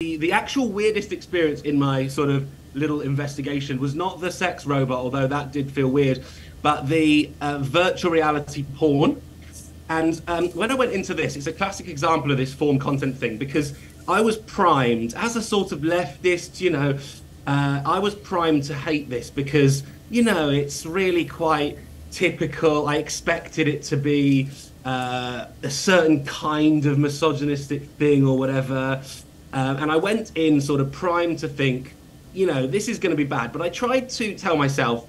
the, the actual weirdest experience in my sort of little investigation was not the sex robot, although that did feel weird, but the uh, virtual reality porn. And um, when I went into this, it's a classic example of this form content thing because I was primed as a sort of leftist, you know, uh, I was primed to hate this because, you know, it's really quite typical. I expected it to be uh, a certain kind of misogynistic thing or whatever. Um, and I went in sort of primed to think, you know, this is going to be bad. But I tried to tell myself,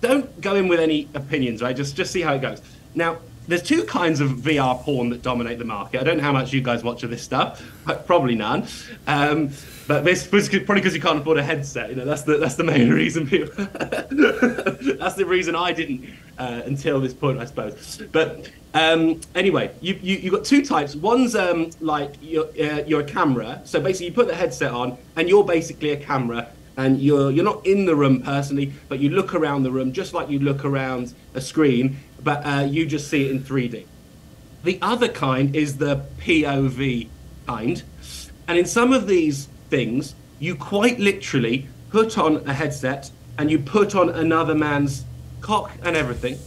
don't go in with any opinions, right? Just just see how it goes. Now, there's two kinds of VR porn that dominate the market. I don't know how much you guys watch of this stuff. Probably none. Um, but this was probably because you can't afford a headset. You know, that's the that's the main reason. People that's the reason I didn't uh, until this point, I suppose. But um, anyway, you, you you got two types. One's um, like you're uh, you're a camera. So basically, you put the headset on, and you're basically a camera, and you're you're not in the room personally, but you look around the room just like you look around a screen, but uh, you just see it in 3D. The other kind is the POV kind, and in some of these things, you quite literally put on a headset and you put on another man's cock and everything,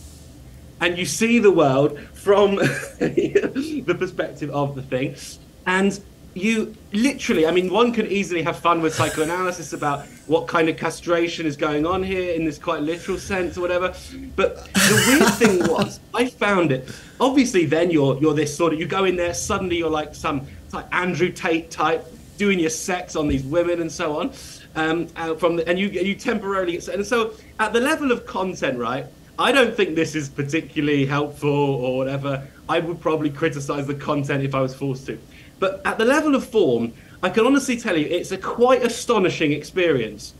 and you see the world from the perspective of the thing, and you literally, I mean, one could easily have fun with psychoanalysis about what kind of castration is going on here in this quite literal sense or whatever. But the weird thing was, I found it. Obviously, then you're you're this sort of you go in there, suddenly you're like some like Andrew Tate type doing your sex on these women and so on. Um, uh, from the, and you you temporarily and so at the level of content, right? I don't think this is particularly helpful or whatever. I would probably criticize the content if I was forced to. But at the level of form, I can honestly tell you it's a quite astonishing experience.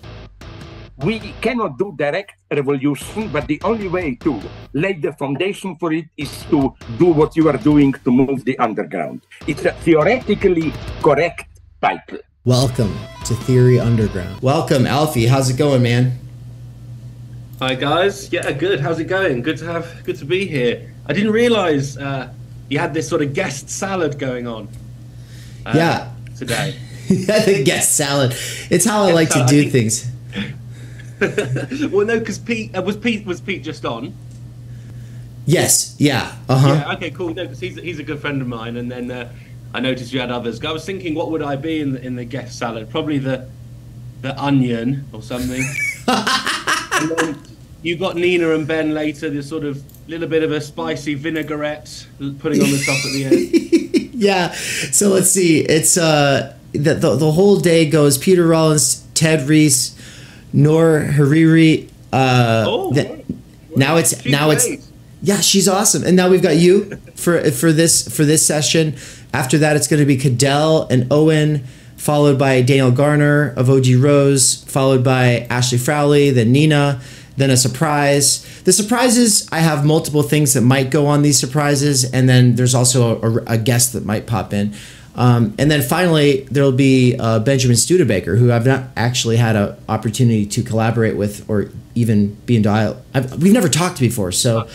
We cannot do direct revolution, but the only way to lay the foundation for it is to do what you are doing to move the underground. It's a theoretically correct title. Welcome to Theory Underground. Welcome, Alfie. How's it going, man? Hi guys. Yeah, good. How's it going? Good to have. Good to be here. I didn't realize uh, you had this sort of guest salad going on. Uh, yeah. Today. yeah, the guest salad. It's how I like to do things. well, no, because Pete uh, was Pete was Pete just on. Yes. Yeah. Uh huh. Yeah. Okay. Cool. No, because he's he's a good friend of mine, and then uh, I noticed you had others. I was thinking, what would I be in the, in the guest salad? Probably the the onion or something. and then you got Nina and Ben later. This sort of little bit of a spicy vinaigrette putting on the top at the end. yeah. So let's see. It's uh the, the the whole day goes Peter Rollins, Ted Reese, Nor Hariri. Uh, oh, the, now it's She's now great. it's yeah, she's awesome. And now we've got you for for this for this session. After that, it's going to be Cadell and Owen, followed by Daniel Garner of OG Rose, followed by Ashley Frawley, then Nina, then a surprise. The surprises, I have multiple things that might go on these surprises, and then there's also a, a guest that might pop in. Um, and then finally, there'll be uh, Benjamin Studebaker, who I've not actually had an opportunity to collaborate with or even be in dialogue. I've, we've never talked before, so.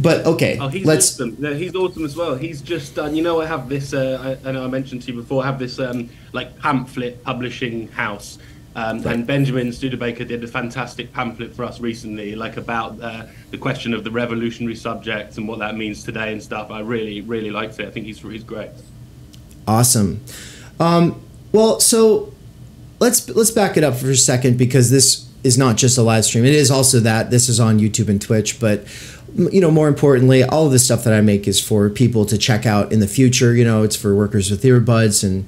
But okay, Oh, he's let's. awesome. No, he's awesome as well. He's just done. You know, I have this. Uh, I, I know I mentioned to you before. I have this um, like pamphlet publishing house. Um, Right. And Benjamin Studebaker did a fantastic pamphlet for us recently, like about uh, the question of the revolutionary subject and what that means today and stuff. I really, really liked it. I think he's he's great. Awesome. Um, well, so let's let's back it up for a second because this is not just a live stream. It is also that this is on YouTube and Twitch, but you know, more importantly, all of the stuff that I make is for people to check out in the future. You know, it's for workers with earbuds and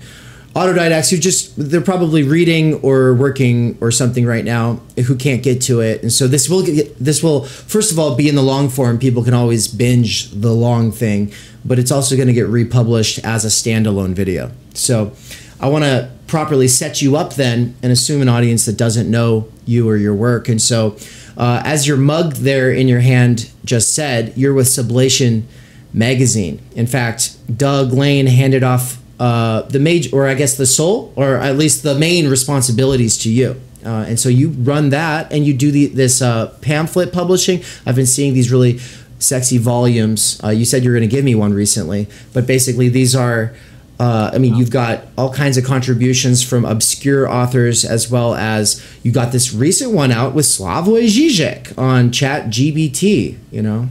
autodidacts who just they're probably reading or working or something right now who can't get to it. And so this will get this will first of all be in the long form. People can always binge the long thing, but it's also going to get republished as a standalone video. So I want to properly set you up then and assume an audience that doesn't know you or your work. And so, uh, as your mug there in your hand just said, you're with Sublation Magazine. In fact, Doug Lain handed off uh, the major, or I guess the sole, or at least the main responsibilities to you. Uh, and so you run that and you do the, this uh, pamphlet publishing. I've been seeing these really sexy volumes. Uh, you said you were going to give me one recently, but basically these are Uh, I mean, you've got all kinds of contributions from obscure authors, as well as you got this recent one out with Slavoj Žižek on ChatGPT. You know.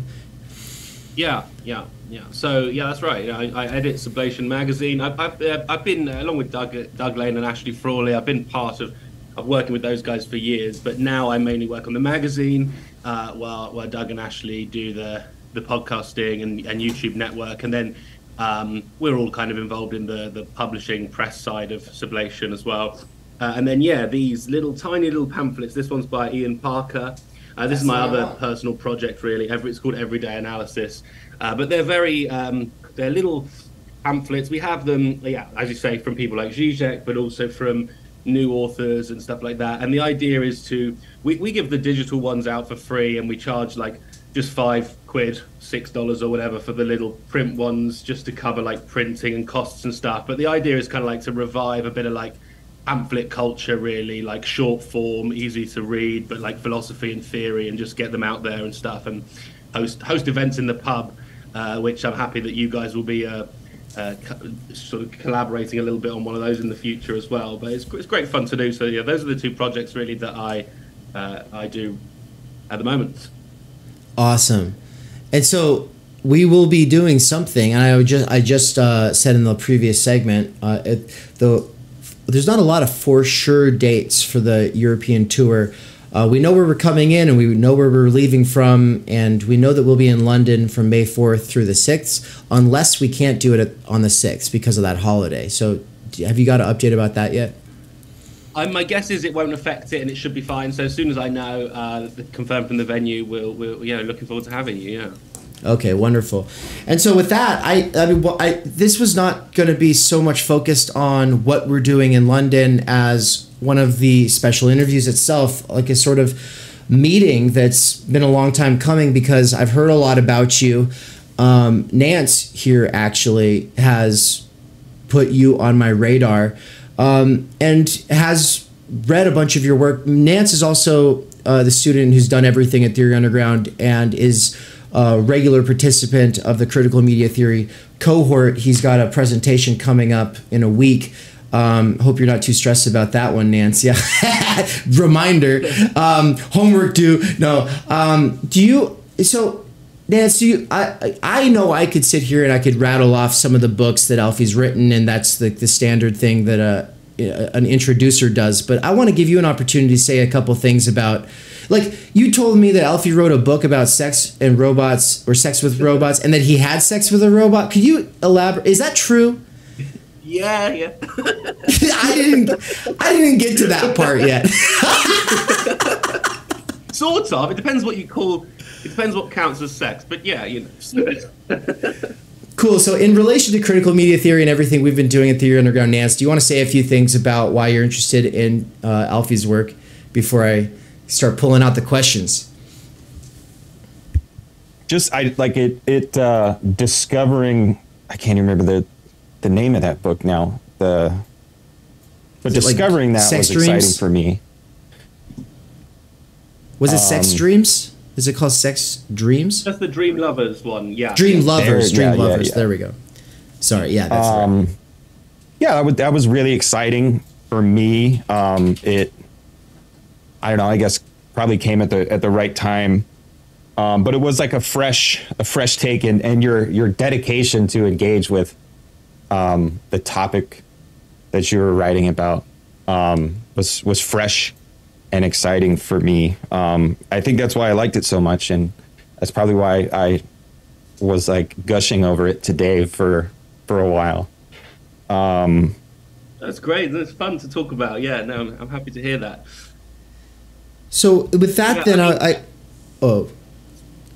Yeah, yeah, yeah. So yeah, that's right. I, I edit Sublation magazine. I've, I've, uh, I've been uh, along with Doug Doug Lain and Ashley Frawley. I've been part of, of working with those guys for years. But now I mainly work on the magazine, uh, while while Doug and Ashley do the the podcasting and, and YouTube network, and then um, we're all kind of involved in the the publishing press side of Sublation as well. Uh, and then yeah, these little tiny little pamphlets. This one's by Ian Parker. Uh, this is my other personal project, really. Every, it's called Everyday Analysis, uh, but they're very um, they're little pamphlets. We have them, yeah, as you say, from people like Zizek, but also from new authors and stuff like that. And the idea is to we, we give the digital ones out for free, and we charge like just five quid, six dollars or whatever for the little print ones, just to cover like printing and costs and stuff. But the idea is kind of like to revive a bit of like pamphlet culture really like short form easy to read but like philosophy and theory and just get them out there and stuff and host host events in the pub uh, which i'm happy that you guys will be uh, uh, sort of collaborating a little bit on one of those in the future as well. But it's, it's great fun to do. So yeah those are the two projects really that i uh, i do at the moment awesome and so we will be doing something and i just i just uh, said in the previous segment uh, it, the there's not a lot of for sure dates for the European tour. Uh, we know where we're coming in and we know where we're leaving from, and we know that we'll be in London from May 4th through the 6th, unless we can't do it on the 6th because of that holiday. So, have you got an update about that yet? My guess is it won't affect it and it should be fine. So, as soon as I know, uh, confirmed from the venue, we'll, we'll, yeah, looking forward to having you, yeah. Okay, wonderful. And so with that, I I mean, I this was not going to be so much focused on what we're doing in London as one of the special interviews itself, like a sort of meeting that's been a long time coming because I've heard a lot about you. Um, Nance here actually has put you on my radar um, and has read a bunch of your work. Nance is also uh, the student who's done everything at Theory Underground and is a regular participant of the critical media theory cohort. He's got a presentation coming up in a week. Um, hope you're not too stressed about that one, Nance. Yeah. Reminder. Um, homework due. No. Um, do you? So, Nance, do? I I know I could sit here and I could rattle off some of the books that Alfie's written, and that's the the standard thing that a an introducer does. But I want to give you an opportunity to say a couple things about like you told me that Alfie wrote a book about sex and robots or sex with robots, and that he had sex with a robot. Could you elaborate? Is that true? Yeah, yeah. I didn't. I didn't get to that part yet. sort of. It depends what you call. It depends what counts as sex, but yeah, you know. cool. So, in relation to critical media theory and everything we've been doing at Theory Underground, Nance, do you want to say a few things about why you're interested in uh, Alfie's work before I start pulling out the questions. Just I like it. It uh, discovering. I can't remember the the name of that book now. The but discovering like that was dreams? exciting for me. Was it um, Sex Dreams? Is it called Sex Dreams? That's the Dream Lovers one. Yeah. Dream Lovers. There, Dream yeah, Lovers. Yeah, yeah. There we go. Sorry. Yeah. That's um, right. Yeah, that was, that was really exciting for me. Um, it I don't know. I guess probably came at the at the right time. Um, but it was like a fresh a fresh take, and, and your your dedication to engage with um, the topic that you were writing about um, was was fresh and exciting for me. Um, I think that's why I liked it so much, and that's probably why I was like gushing over it today for for a while. Um, that's great. That's fun to talk about. Yeah, no, I'm happy to hear that. So with that, yeah, then I, mean, I, I, oh.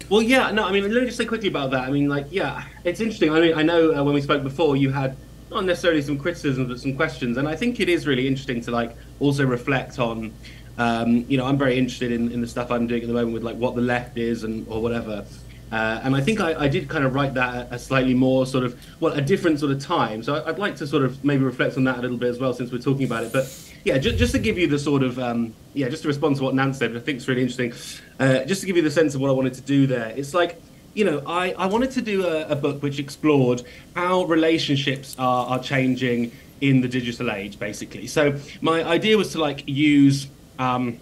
Well, yeah, no, I mean, let me just say quickly about that. I mean, like, yeah, it's interesting. I mean, I know uh, when we spoke before, you had not necessarily some criticisms, but some questions, and I think it is really interesting to like also reflect on. Um, you know, I'm very interested in, in the stuff I'm doing at the moment with like what the left is and or whatever. Uh, and I think I, I, did kind of write that a slightly more sort of, well, a different sort of time. So I'd like to sort of maybe reflect on that a little bit as well, since we're talking about it. But yeah, just, just to give you the sort of, um, yeah, just to respond to what Nance said, I think it's really interesting. Uh, just to give you the sense of what I wanted to do there. It's like, you know, I, I wanted to do a, a book which explored how relationships are, are changing in the digital age, basically. So my idea was to like use um,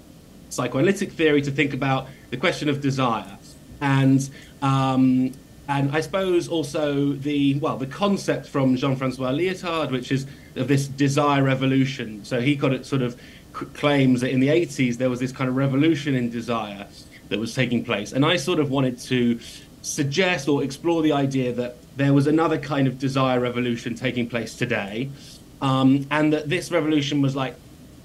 psychoanalytic theory to think about the question of desire, and um, and I suppose also the well the concept from Jean-Francois Lyotard, which is of this desire revolution. So he got it sort of claims that in the 80s there was this kind of revolution in desire that was taking place, and I sort of wanted to suggest or explore the idea that there was another kind of desire revolution taking place today, um, and that this revolution was like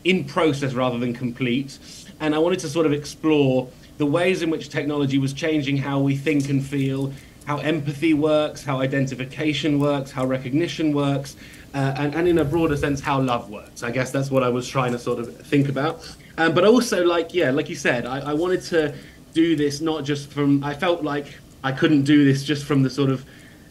in process rather than complete. And I wanted to sort of explore the ways in which technology was changing how we think and feel, how empathy works, how identification works, how recognition works, uh, and, and in a broader sense, how love works. I guess that's what I was trying to sort of think about. Um, but also, like, yeah, like you said, I, I wanted to do this not just from, I felt like I couldn't do this just from the sort of,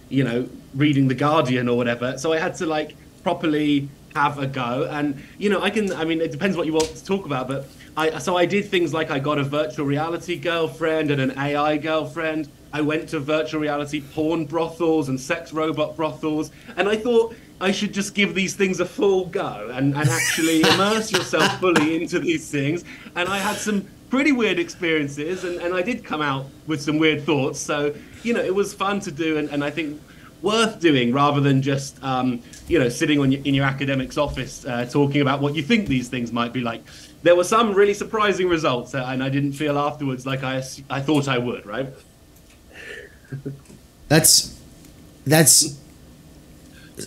you know, reading The Guardian or whatever. So I had to, like, properly have a go. And, you know, I can, I mean, it depends what you want to talk about, but I, so I did things like I got a virtual reality girlfriend and an AI girlfriend. I went to virtual reality porn brothels and sex robot brothels. And I thought I should just give these things a full go and, and actually immerse yourself fully into these things. And I had some pretty weird experiences and, and I did come out with some weird thoughts. So, you know, it was fun to do. And, and I think worth doing rather than just um, you know sitting on your, in your academic's office uh, talking about what you think these things might be like. There were some really surprising results, uh, and I didn't feel afterwards like I I thought I would. Right. that's that's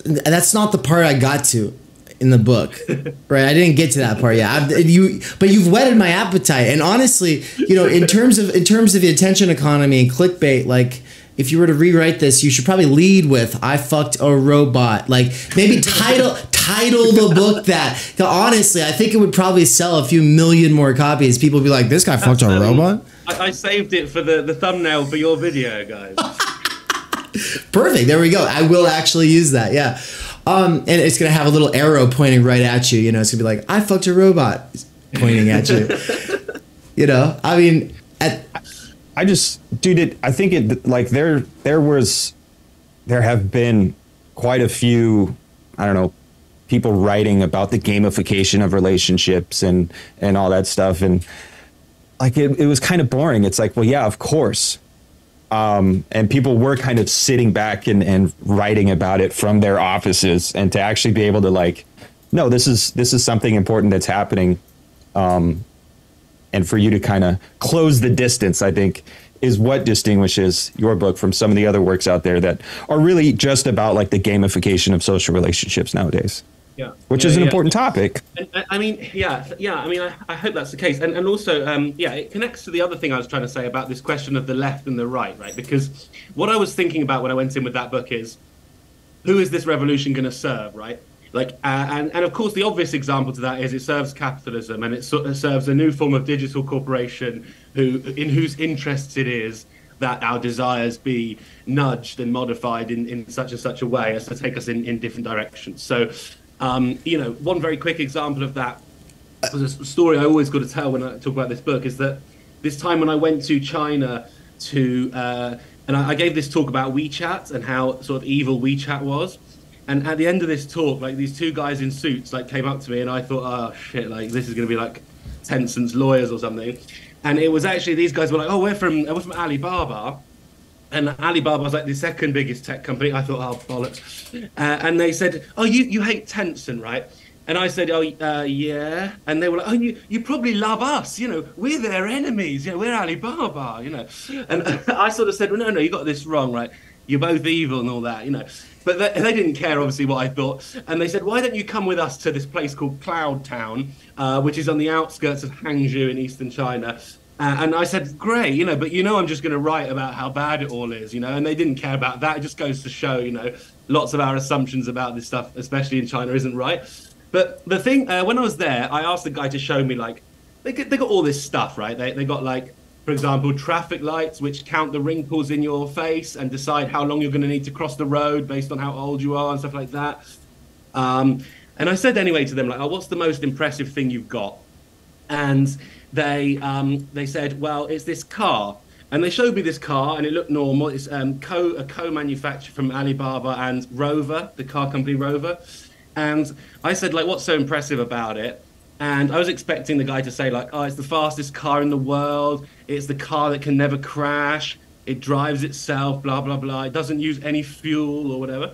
that's not the part I got to in the book, right? I didn't get to that part yet. I've, you, but you've whetted my appetite, and honestly, you know, in terms of in terms of the attention economy and clickbait, like if you were to rewrite this, you should probably lead with "I fucked a robot." Like maybe title title the book that. Honestly, I think it would probably sell a few million more copies. People would be like, "This guy fucked a robot." I, I saved it for the the thumbnail for your video, guys. Perfect. There we go. I will actually use that. Yeah. Um, and it's gonna have a little arrow pointing right at you. You know, it's gonna be like, "I fucked a robot," pointing at you. you know, I mean, I just, dude, it, I think it like there there was there have been quite a few, I don't know, people writing about the gamification of relationships and and all that stuff and like it, it was kind of boring. It's like, well, yeah, of course. Um, and people were kind of sitting back and, and writing about it from their offices and to actually be able to like, no, this is this is something important that's happening. Um, and for you to kind of close the distance, I think is what distinguishes your book from some of the other works out there that are really just about like the gamification of social relationships nowadays. Yeah. Which yeah, is an yeah. important topic. And, I mean, yeah, yeah. I mean, I, I hope that's the case. And, and also, um, yeah, it connects to the other thing I was trying to say about this question of the left and the right, right? Because what I was thinking about when I went in with that book is, who is this revolution going to serve, right? Like, uh, and and of course, the obvious example to that is it serves capitalism, and it, serves a new form of digital corporation who, in whose interests it is that our desires be nudged and modified in, in such and such a way as to take us in, in different directions. So, um, you know, one very quick example of that was a story I always got to tell when I talk about this book is that this time when I went to China to, uh, and I, I gave this talk about WeChat and how sort of evil WeChat was. And at the end of this talk, like these two guys in suits like came up to me, and I thought, oh shit, like this is to be like Tencent's lawyers or something. And it was actually these guys were like, oh, we're from we're from Alibaba, and Alibaba was like the second biggest tech company. I thought, oh bollocks. Uh, and they said, oh, you you hate Tencent, right? And I said, oh uh, yeah. And they were like, oh, you you probably love us, you know, we're their enemies, you know, we're Alibaba, you know. And I sort of said, well, no, no, you got this wrong, right? You're both evil and all that, you know. But they, they, didn't care, obviously, what I thought. And they said, why don't you come with us to this place called Cloud Town, uh, which is on the outskirts of Hangzhou in eastern China. Uh, and I said, great, you know, but you know, I'm just going to write about how bad it all is, you know, and they didn't care about that. It just goes to show, you know, lots of our assumptions about this stuff, especially in China, isn't right. But the thing, uh, when I was there, I asked the guy to show me, like, they, they got all this stuff, right? They, they got, like, for example, traffic lights, which count the wrinkles in your face and decide how long you're going to need to cross the road based on how old you are and stuff like that. Um, and I said anyway to them, like, oh, what's the most impressive thing you've got? And they um, they said, well, it's this car. and they showed me this car, and it looked normal. It's um, co a co-manufacturer from Alibaba and Rover, the car company Rover. And I said, like, what's so impressive about it? And I was expecting the guy to say, like, oh, it's the fastest car in the world. It's the car that can never crash. It drives itself, blah, blah, blah. It doesn't use any fuel or whatever.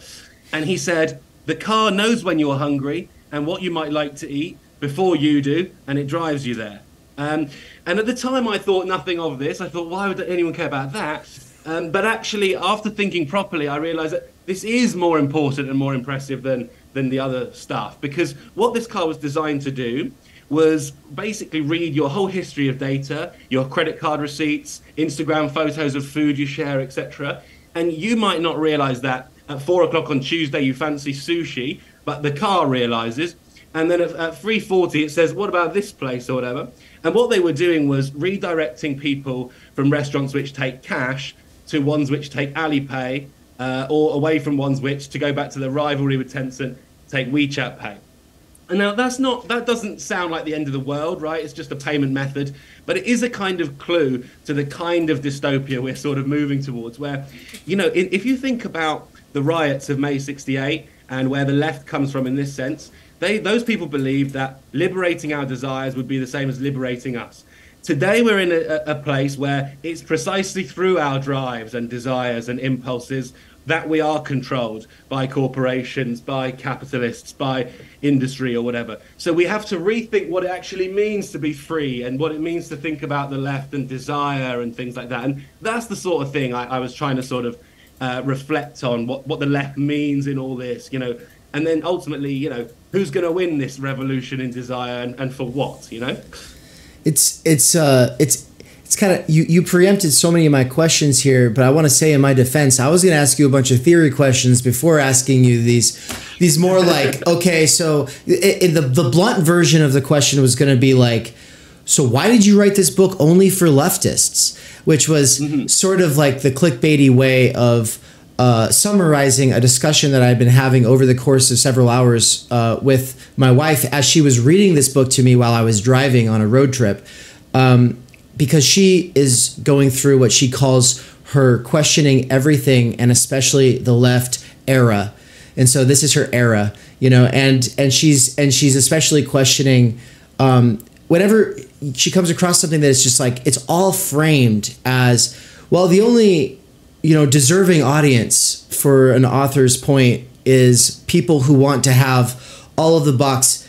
And he said, the car knows when you're hungry and what you might like to eat before you do, and it drives you there. Um, and at the time, I thought nothing of this. I thought, why would anyone care about that? Um, but actually, after thinking properly, I realized that this is more important and more impressive than, than the other stuff. Because what this car was designed to do was basically read your whole history of data, your credit card receipts, Instagram photos of food you share, etc. And you might not realize that at four o'clock on Tuesday you fancy sushi, but the car realizes. And then at, at 3.40 it says, what about this place or whatever? And what they were doing was redirecting people from restaurants which take cash to ones which take Alipay, uh, or away from ones which, to go back to the rivalry with Tencent, take WeChat Pay. And now that's not that doesn't sound like the end of the world, right? It's just a payment method, but it is a kind of clue to the kind of dystopia we're sort of moving towards. Where, you know, if you think about the riots of May '68 and where the left comes from in this sense, they those people believed that liberating our desires would be the same as liberating us. Today we're in a, a place where it's precisely through our drives and desires and impulses that we are controlled by corporations, by capitalists, by industry or whatever. So we have to rethink what it actually means to be free and what it means to think about the left and desire and things like that. And that's the sort of thing I, I was trying to sort of uh, reflect on what, what the left means in all this, you know, and then ultimately, you know, who's going to win this revolution in desire and, and for what, you know? It's it's uh it's it's kind of you you preempted so many of my questions here, but I want to say in my defense, I was going to ask you a bunch of theory questions before asking you these these more like okay, so it, it, the the blunt version of the question was going to be like, so why did you write this book only for leftists? Which was mm-hmm. sort of like the clickbaity way of uh, summarizing a discussion that I'd been having over the course of several hours uh, with my wife as she was reading this book to me while I was driving on a road trip. Um, because she is going through what she calls her questioning everything and especially the left era. And so this is her era, you know, and and she's and she's especially questioning um, whenever she comes across something that is just like it's all framed as well the only you know deserving audience for an author's point is people who want to have all of the box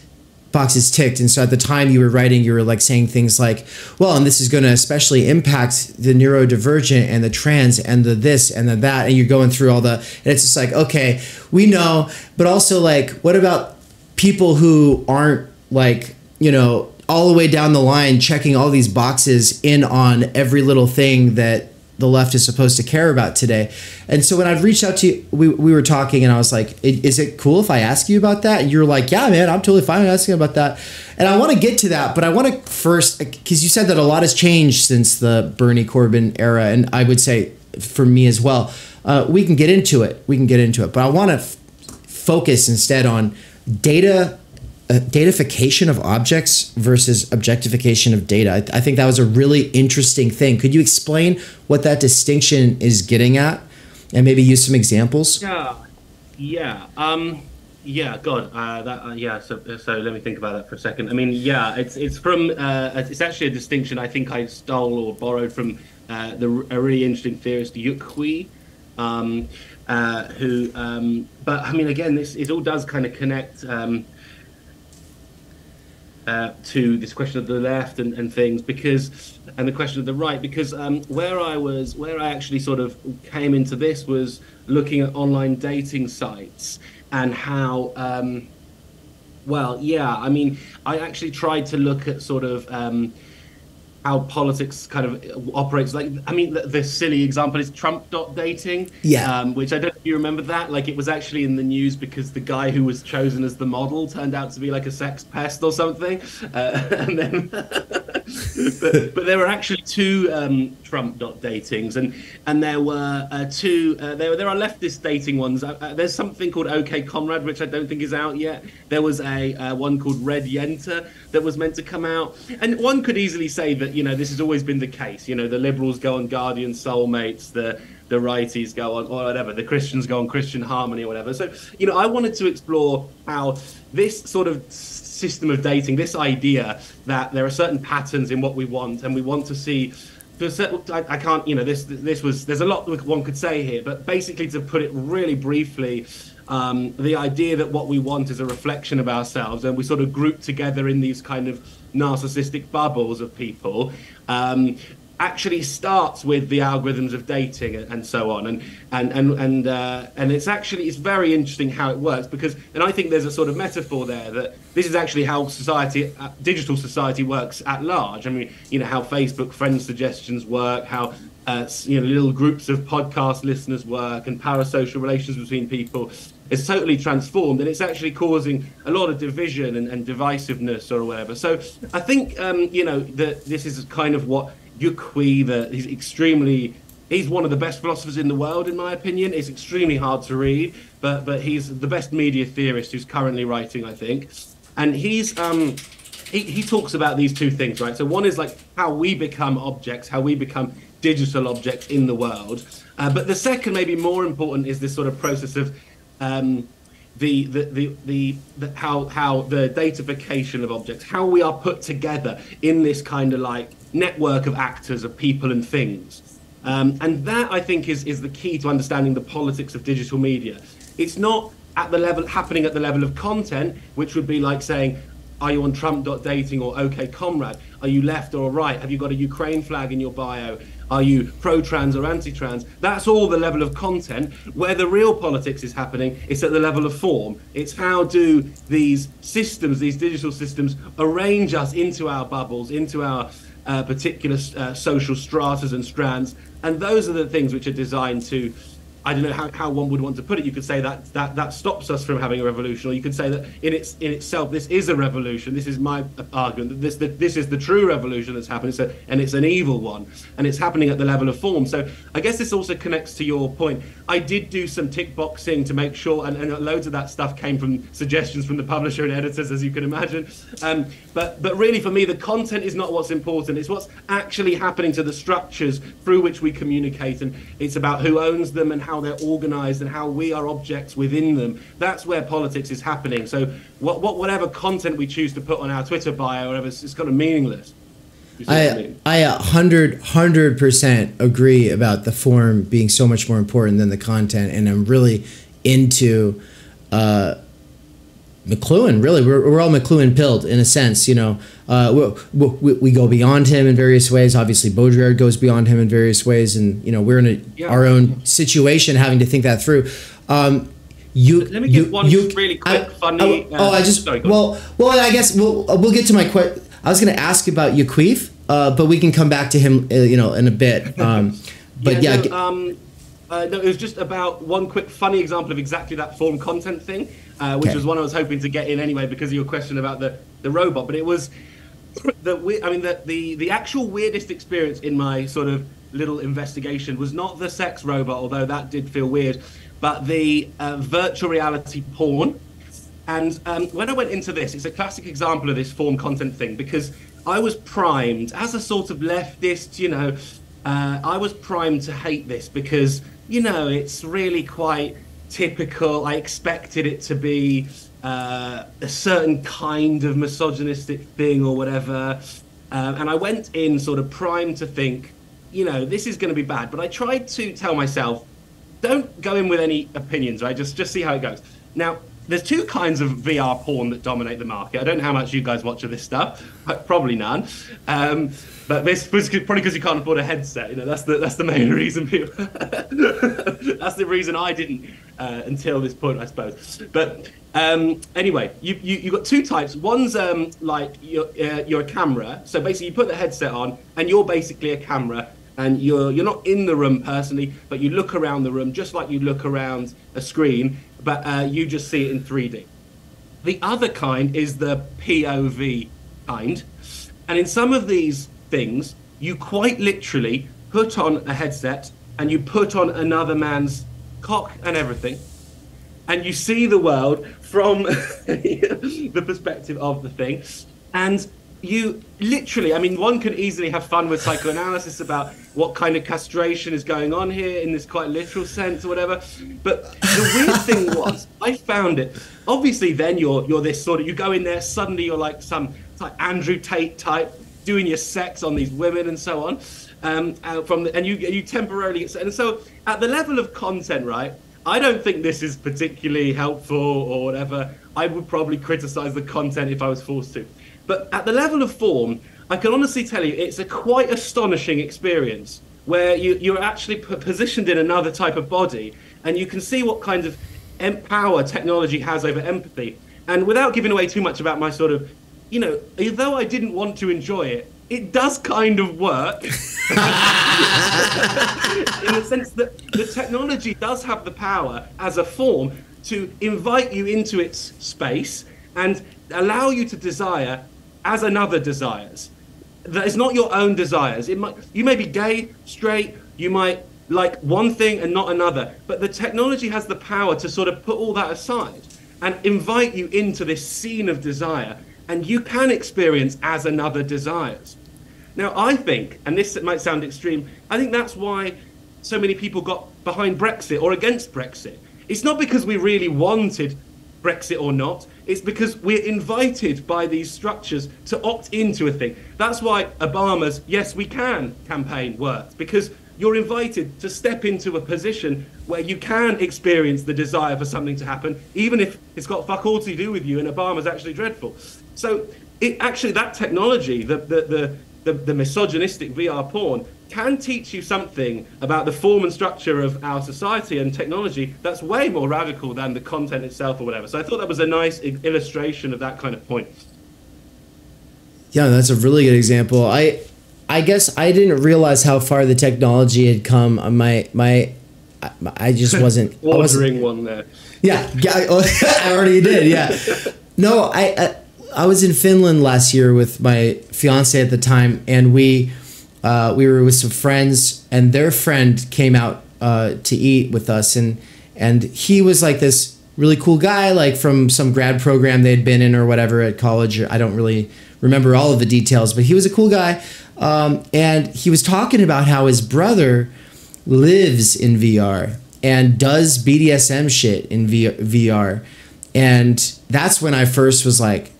boxes ticked. And so at the time you were writing you were like saying things like well and this is going to especially impact the neurodivergent and the trans and the this and the that and you're going through all the and it's just like okay we know but also like what about people who aren't like you know all the way down the line checking all these boxes in on every little thing that the left is supposed to care about today. And so when I've reached out to you, we, we were talking and I was like, is it cool if I ask you about that? And you're like, yeah, man, I'm totally fine asking about that. And I want to get to that, but I want to first, because you said that a lot has changed since the Bernie Corbyn era. And I would say for me as well, uh, we can get into it. We can get into it. But I want to f- focus instead on data uh, datafication of objects versus objectification of data. I, I, think that was a really interesting thing. Could you explain what that distinction is getting at, and maybe use some examples? Yeah, yeah, um, yeah. God, uh, that uh, yeah. So, so let me think about that for a second. I mean, yeah, it's it's from uh, it's actually a distinction I think I stole or borrowed from uh, the a really interesting theorist Yuk Hui. Um, who, um, but I mean, again, this it all does kind of connect. Uh, to this question of the left and, and things because and the question of the right because um, where I was where I actually sort of came into this was looking at online dating sites and how um, well yeah I mean I actually tried to look at sort of um, how politics kind of operates. Like, I mean, the, the silly example is Trump dot dating. Yeah. Um, which I don't know if you remember that. Like, it was actually in the news because the guy who was chosen as the model turned out to be like a sex pest or something. Uh, and then. but, but there were actually two um, Trump dot datings, and and there were uh, two. Uh, there there are leftist dating ones. Uh, uh, there's something called OK Comrade, which I don't think is out yet. There was a uh, one called Red Yenta that was meant to come out, and one could easily say that you know this has always been the case. You know, the liberals go on Guardian Soulmates, the the righties go on or whatever, the Christians go on Christian Harmony or whatever. So you know, I wanted to explore how this sort of system of dating, this idea that there are certain patterns in what we want, and we want to see. I, I can't, you know, this this was. There's a lot one could say here, but basically, to put it really briefly, um, the idea that what we want is a reflection of ourselves, and we sort of group together in these kind of narcissistic bubbles of people. Um, actually starts with the algorithms of dating and, so on. And and and and uh, and it's actually it's very interesting how it works because and I think there's a sort of metaphor there that this is actually how society uh, digital society works at large. I mean you know how Facebook friend suggestions work how uh, you know little groups of podcast listeners work and parasocial relations between people is totally transformed and it's actually causing a lot of division and, and divisiveness or whatever. So I think um, you know that this is kind of what That he's extremely he's one of the best philosophers in the world in my opinion. It's extremely hard to read but but he's the best media theorist who's currently writing i think. And he's um he, he talks about these two things right? So one is like how we become objects how we become digital objects in the world. Uh, but the second maybe more important is this sort of process of um, the, the, the, the, the, how, how the datafication of objects, how we are put together in this kind of like network of actors, of people and things. Um, and that, I think, is, is the key to understanding the politics of digital media. It's not at the level happening at the level of content, which would be like saying, are you on Trump.dating or OK Comrade? Are you left or right? Have you got a Ukraine flag in your bio? Are you pro trans or anti trans? That's all the level of content. Where the real politics is happening, it's at the level of form. It's how do these systems, these digital systems, arrange us into our bubbles, into our uh, particular uh, social stratas and strands. And those are the things which are designed to I don't know how, how one would want to put it. You could say that, that that stops us from having a revolution, or you could say that in its in itself this is a revolution. This is my argument that this that this is the true revolution that's happening, so, and it's an evil one, and it's happening at the level of form. So I guess this also connects to your point. I did do some tick boxing to make sure, and, and loads of that stuff came from suggestions from the publisher and editors, as you can imagine. Um, but but really, for me, the content is not what's important. It's what's actually happening to the structures through which we communicate, and it's about who owns them and how how they're organized and how we are objects within them. That's where politics is happening. So what, what whatever content we choose to put on our Twitter bio or whatever, it's, it's kind of meaningless. I, I, mean? I a hundred hundred percent agree about the form being so much more important than the content, and I'm really into uh, McLuhan. Really, we're, we're all McLuhan pilled in a sense. You know, uh, we, we, we, go beyond him in various ways. Obviously, Baudrillard goes beyond him in various ways, and you know we're in a, yeah. our own situation having to think that through. Um, you, Let me give one you, really quick, I, funny. I, oh, I just sorry, well, well, I guess we'll we'll get to my question. I was going to ask about Yuk Hui, uh, but we can come back to him, uh, you know, in a bit. Um, but yeah, yeah no, um, uh, no, it was just about one quick funny example of exactly that form content thing, uh, which okay. was one I was hoping to get in anyway because of your question about the the robot. But it was the I mean the, the the actual weirdest experience in my sort of little investigation was not the sex robot, although that did feel weird, but the uh, virtual reality porn. And um, when I went into this, it's a classic example of this form content thing because I was primed as a sort of leftist, you know, uh, I was primed to hate this because, you know, it's really quite typical. I expected it to be uh, a certain kind of misogynistic thing or whatever. Um, and I went in sort of primed to think, you know, this is going to be bad. But I tried to tell myself, don't go in with any opinions, right? Just just see how it goes. Now, there's two kinds of VR porn that dominate the market. I don't know how much you guys watch of this stuff. Probably none. Um, but this probably because you can't afford a headset. You know, that's the that's the main reason people. that's the reason I didn't uh, until this point, I suppose. But um, anyway, you, you you got two types. One's um, like you're uh, you're a camera. So basically, you put the headset on, and you're basically a camera, and you're you're not in the room personally, but you look around the room just like you look around a screen, but uh, you just see it in 3D. The other kind is the POV kind, And in some of these things, you quite literally put on a headset and you put on another man's cock and everything, and you see the world from the perspective of the thing. And you literally, I mean, one can easily have fun with psychoanalysis about what kind of castration is going on here in this quite literal sense or whatever. But the weird thing was, I found it. Obviously, then you're you're this sort of you go in there, suddenly you're like some like Andrew Tate type doing your sex on these women and so on. Um, uh, from the, and you you temporarily and so at the level of content, right? I don't think this is particularly helpful or whatever. I would probably criticize the content if I was forced to. But at the level of form, I can honestly tell you it's a quite astonishing experience where you, you're actually p- positioned in another type of body and you can see what kind of em- power technology has over empathy. And without giving away too much about my sort of, you know, although I didn't want to enjoy it, it does kind of work in the sense that the technology does have the power as a form to invite you into its space and allow you to desire as another desires. That is not your own desires. It might you may be gay, straight, you might like one thing and not another, but the technology has the power to sort of put all that aside and invite you into this scene of desire and you can experience as another desires. Now, I think, and this might sound extreme, I think that's why so many people got behind Brexit or against Brexit. It's not because we really wanted Brexit or not. It's because we're invited by these structures to opt into a thing. That's why Obama's Yes We Can campaign worked, because you're invited to step into a position where you can experience the desire for something to happen, even if it's got fuck all to do with you and Obama's actually dreadful. So it actually that technology, the the the, the, the misogynistic VR porn, can teach you something about the form and structure of our society and technology that's way more radical than the content itself or whatever. So I thought that was a nice illustration of that kind of point. Yeah, that's a really good example. I I guess I didn't realize how far the technology had come. Uh, my my I just wasn't ordering one there. Yeah, yeah, I already did. Yeah, no, I, I I was in Finland last year with my fiance at the time, and we uh, we were with some friends, and their friend came out uh, to eat with us, and and he was like this really cool guy, like from some grad program they'd been in or whatever at college. I don't really remember all of the details, but he was a cool guy, um, and he was talking about how his brother lives in VR and does BDSM shit in VR, and that's when I first was like,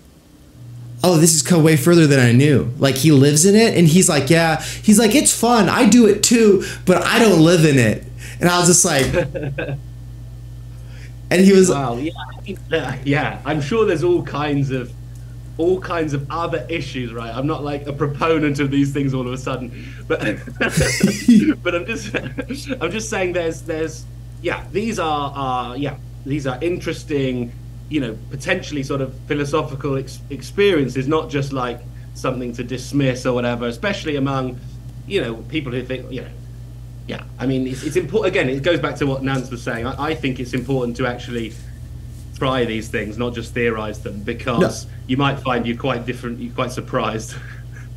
oh, this is way further than I knew. Like he lives in it, and he's like, yeah, he's like, it's fun. I do it too, but I don't live in it. And I was just like, and he was, wow, yeah, yeah. I'm sure there's all kinds of all kinds of other issues, right? I'm not like a proponent of these things all of a sudden, but but I'm just I'm just saying there's there's yeah these are are yeah these are interesting you know potentially sort of philosophical ex- experiences not just like something to dismiss or whatever especially among you know people who think you know yeah i mean it's, it's important again it goes back to what nance was saying. I, I, think it's important to actually try these things not just theorize them because no. you might find you're quite different you're quite surprised.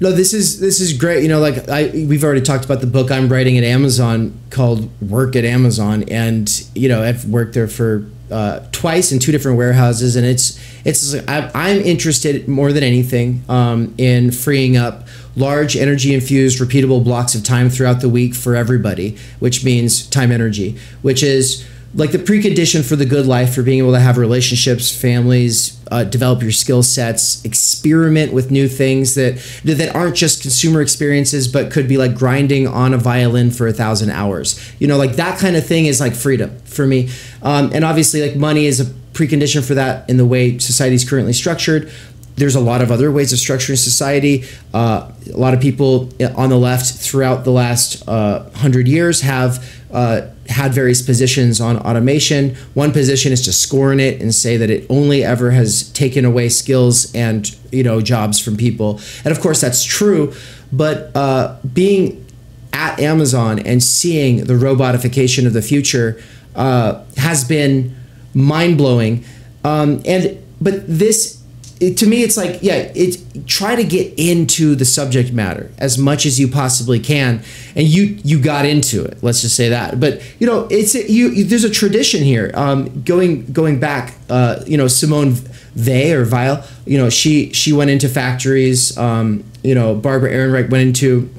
No this is this is great. You know like i we've already talked about the book i'm writing at amazon called work at amazon and you know i've worked there for uh, twice in two different warehouses, and it's it's I'm interested more than anything um, in freeing up large energy infused repeatable blocks of time throughout the week for everybody, which means time energy, which is like the precondition for the good life for being able to have relationships, families, uh, develop your skill sets, experiment with new things that that aren't just consumer experiences, but could be like grinding on a violin for a thousand hours. You know, like that kind of thing is like freedom for me. Um, and obviously, like money is a precondition for that in the way society is currently structured there's a lot of other ways of structuring society. Uh, a lot of people on the left throughout the last uh, hundred years have uh, had various positions on automation. One position is to scorn it and say that it only ever has taken away skills and you know jobs from people. And of course that's true, but uh, being at Amazon and seeing the robotification of the future uh, has been mind blowing. Um, and but this it, to me it's like yeah it's try to get into the subject matter as much as you possibly can and you you got into it let's just say that but you know it's you, you there's a tradition here um, going going back uh, you know simone Weil or Weil, you know, she she went into factories. Um, you know, Barbara Ehrenreich went into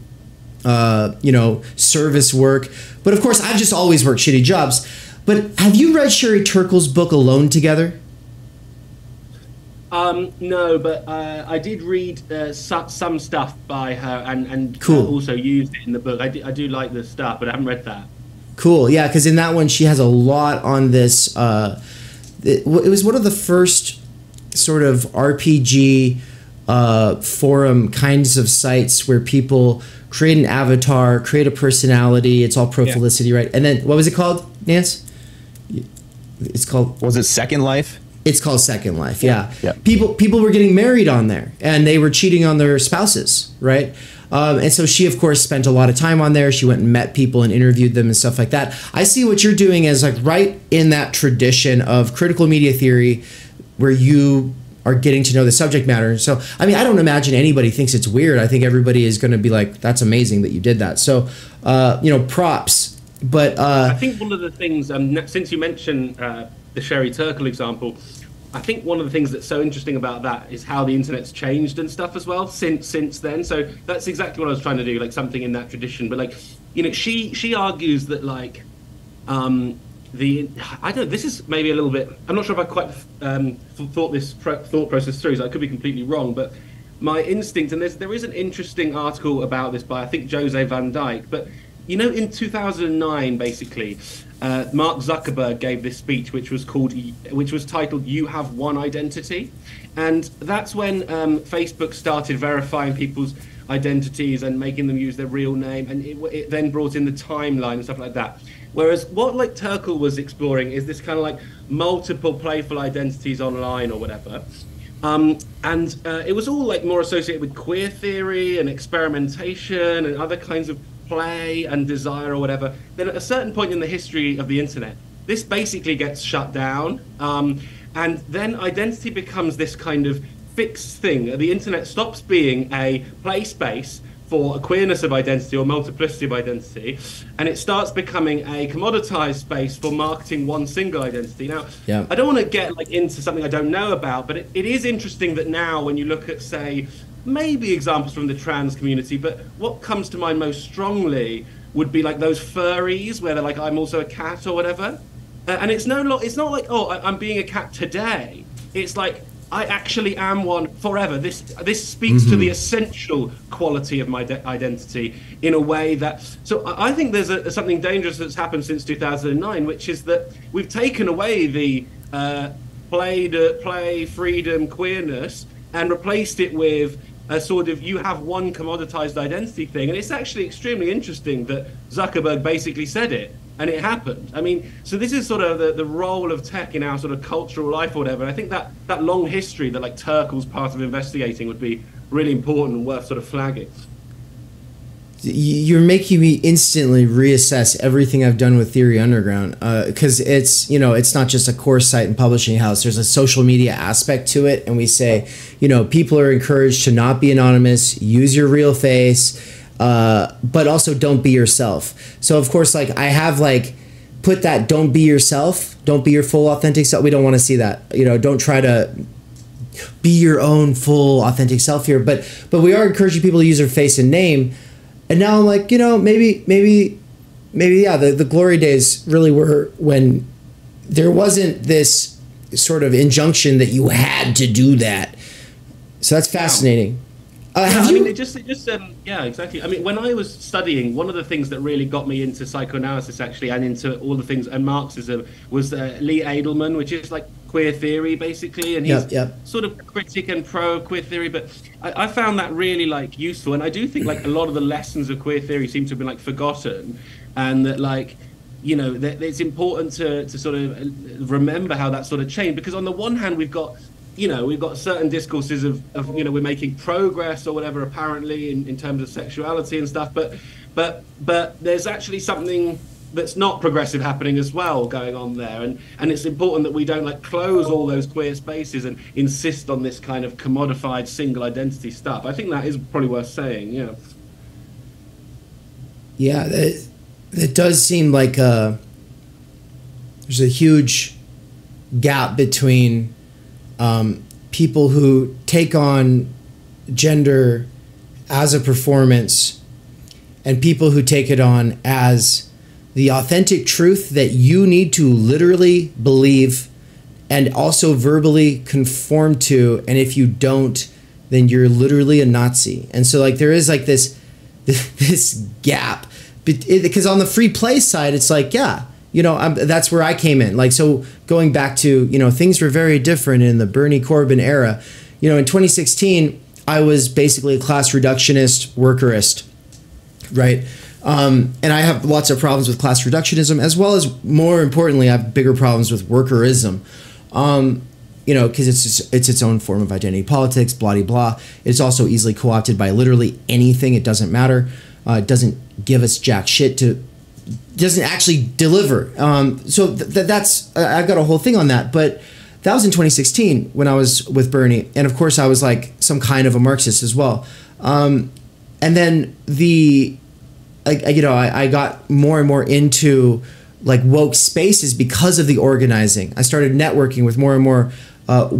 uh, you know service work. But of course, I've just always worked shitty jobs. But have you read Sherry Turkle's book Alone Together? Um, no, but uh, I did read uh, su- some stuff by her and, and cool. also used it in the book. I do, do like the stuff, but I haven't read that. Cool, yeah, because in that one she has a lot on this. Uh, it, it was one of the first sort of RPG uh, forum kinds of sites where people create an avatar, create a personality. It's all pro yeah. Felicity, right? And then what was it called, Nance? It's called. Was it Second Life? It's called Second Life. Yeah. yeah. People people were getting married on there, and they were cheating on their spouses, right? Um, and so she, of course, spent a lot of time on there. She went and met people and interviewed them and stuff like that. I see what you're doing as like right in that tradition of critical media theory, where you are getting to know the subject matter. So, I mean, I don't imagine anybody thinks it's weird. I think everybody is going to be like, "That's amazing that you did that." So, uh, you know, props. But uh, I think one of the things, um, since you mentioned uh, the Sherry Turkle example, I think one of the things that's so interesting about that is how the internet's changed and stuff as well since since then. So that's exactly what I was trying to do, like something in that tradition. But like, you know, she she argues that like. Um, the I don't. This is maybe a little bit. I'm not sure if I quite um, thought this thought process through. So I could be completely wrong, but my instinct and there's there is an interesting article about this by I think José van Dijck. But you know, in 2009, basically, uh, Mark Zuckerberg gave this speech, which was called, which was titled "You Have One Identity," and that's when um, Facebook started verifying people's identities and making them use their real name, and it, it then brought in the timeline and stuff like that. Whereas what like Turkle was exploring is this kind of like multiple playful identities online or whatever. Um, and uh, it was all like more associated with queer theory and experimentation and other kinds of play and desire or whatever. Then at a certain point in the history of the internet, this basically gets shut down. Um, and then identity becomes this kind of fixed thing. The internet stops being a play space for a queerness of identity or multiplicity of identity, and it starts becoming a commoditized space for marketing one single identity. Now, yeah. I don't want to get like into something I don't know about, but it, it is interesting that now when you look at, say, maybe examples from the trans community, but what comes to mind most strongly would be like those furries where they're like, I'm also a cat or whatever. Uh, and it's no, it's not like, oh, I, I'm being a cat today. It's like I actually am one forever. This this speaks mm-hmm. to the essential quality of my de- identity in a way that. So I think there's a, something dangerous that's happened since 2009, which is that we've taken away the uh, play, play, freedom, queerness, and replaced it with a sort of you have one commoditized identity thing. And it's actually extremely interesting that Zuckerberg basically said it and it happened. I mean, so this is sort of the, the role of tech in our sort of cultural life or whatever. And I think that that long history that like Turkle's part of investigating would be really important and worth sort of flagging. You're making me instantly reassess everything I've done with Theory Underground because uh, it's you know it's not just a course site and publishing house. There's a social media aspect to it, and we say you know people are encouraged to not be anonymous, use your real face uh, but also don't be yourself. So of course, like I have like put that don't be yourself, don't be your full authentic self. We don't want to see that. You know, don't try to be your own full authentic self here. But but we are encouraging people to use their face and name. And now I'm like, you know, maybe maybe maybe yeah, the, the glory days really were when there wasn't this sort of injunction that you had to do that. So that's fascinating. Uh, yeah, I mean, it just, it just, um, yeah, exactly. I mean, when I was studying, one of the things that really got me into psychoanalysis, actually, and into all the things and Marxism, was uh, Lee Edelman, which is like queer theory, basically, and he's yep, yep. sort of critic and pro queer theory. But I, I, found that really like useful, and I do think like a lot of the lessons of queer theory seem to have been like forgotten, and that like you know that it's important to to sort of remember how that sort of changed because on the one hand we've got you know, we've got certain discourses of, of you know, we're making progress or whatever, apparently, in, in terms of sexuality and stuff. But, but, but there's actually something that's not progressive happening as well going on there and and it's important that we don't like close all those queer spaces and insist on this kind of commodified single identity stuff i think that is probably worth saying yeah yeah it, it does seem like uh there's a huge gap between um, people who take on gender as a performance and people who take it on as the authentic truth that you need to literally believe and also verbally conform to. And if you don't then you're literally a nazi. And so like there is like this this gap because on the free play side it's like yeah you know I'm, that's where i came in like so going back to you know things were very different in the bernie corbyn era you know in 2016 i was basically a class reductionist workerist right um, and I have lots of problems with class reductionism, as well as more importantly, I have bigger problems with workerism. Um, you know, because it's just, it's its own form of identity politics, blah blah blah. It's also easily co-opted by literally anything. It doesn't matter. Uh, it doesn't give us jack shit to doesn't actually deliver. Um, so th- th- that's I've got a whole thing on that, but that was in 2016 when I was with Bernie, and of course I was like some kind of a Marxist as well. Um, and then the I, you know, I, I got more and more into like woke spaces because of the organizing. I started networking with more and more uh,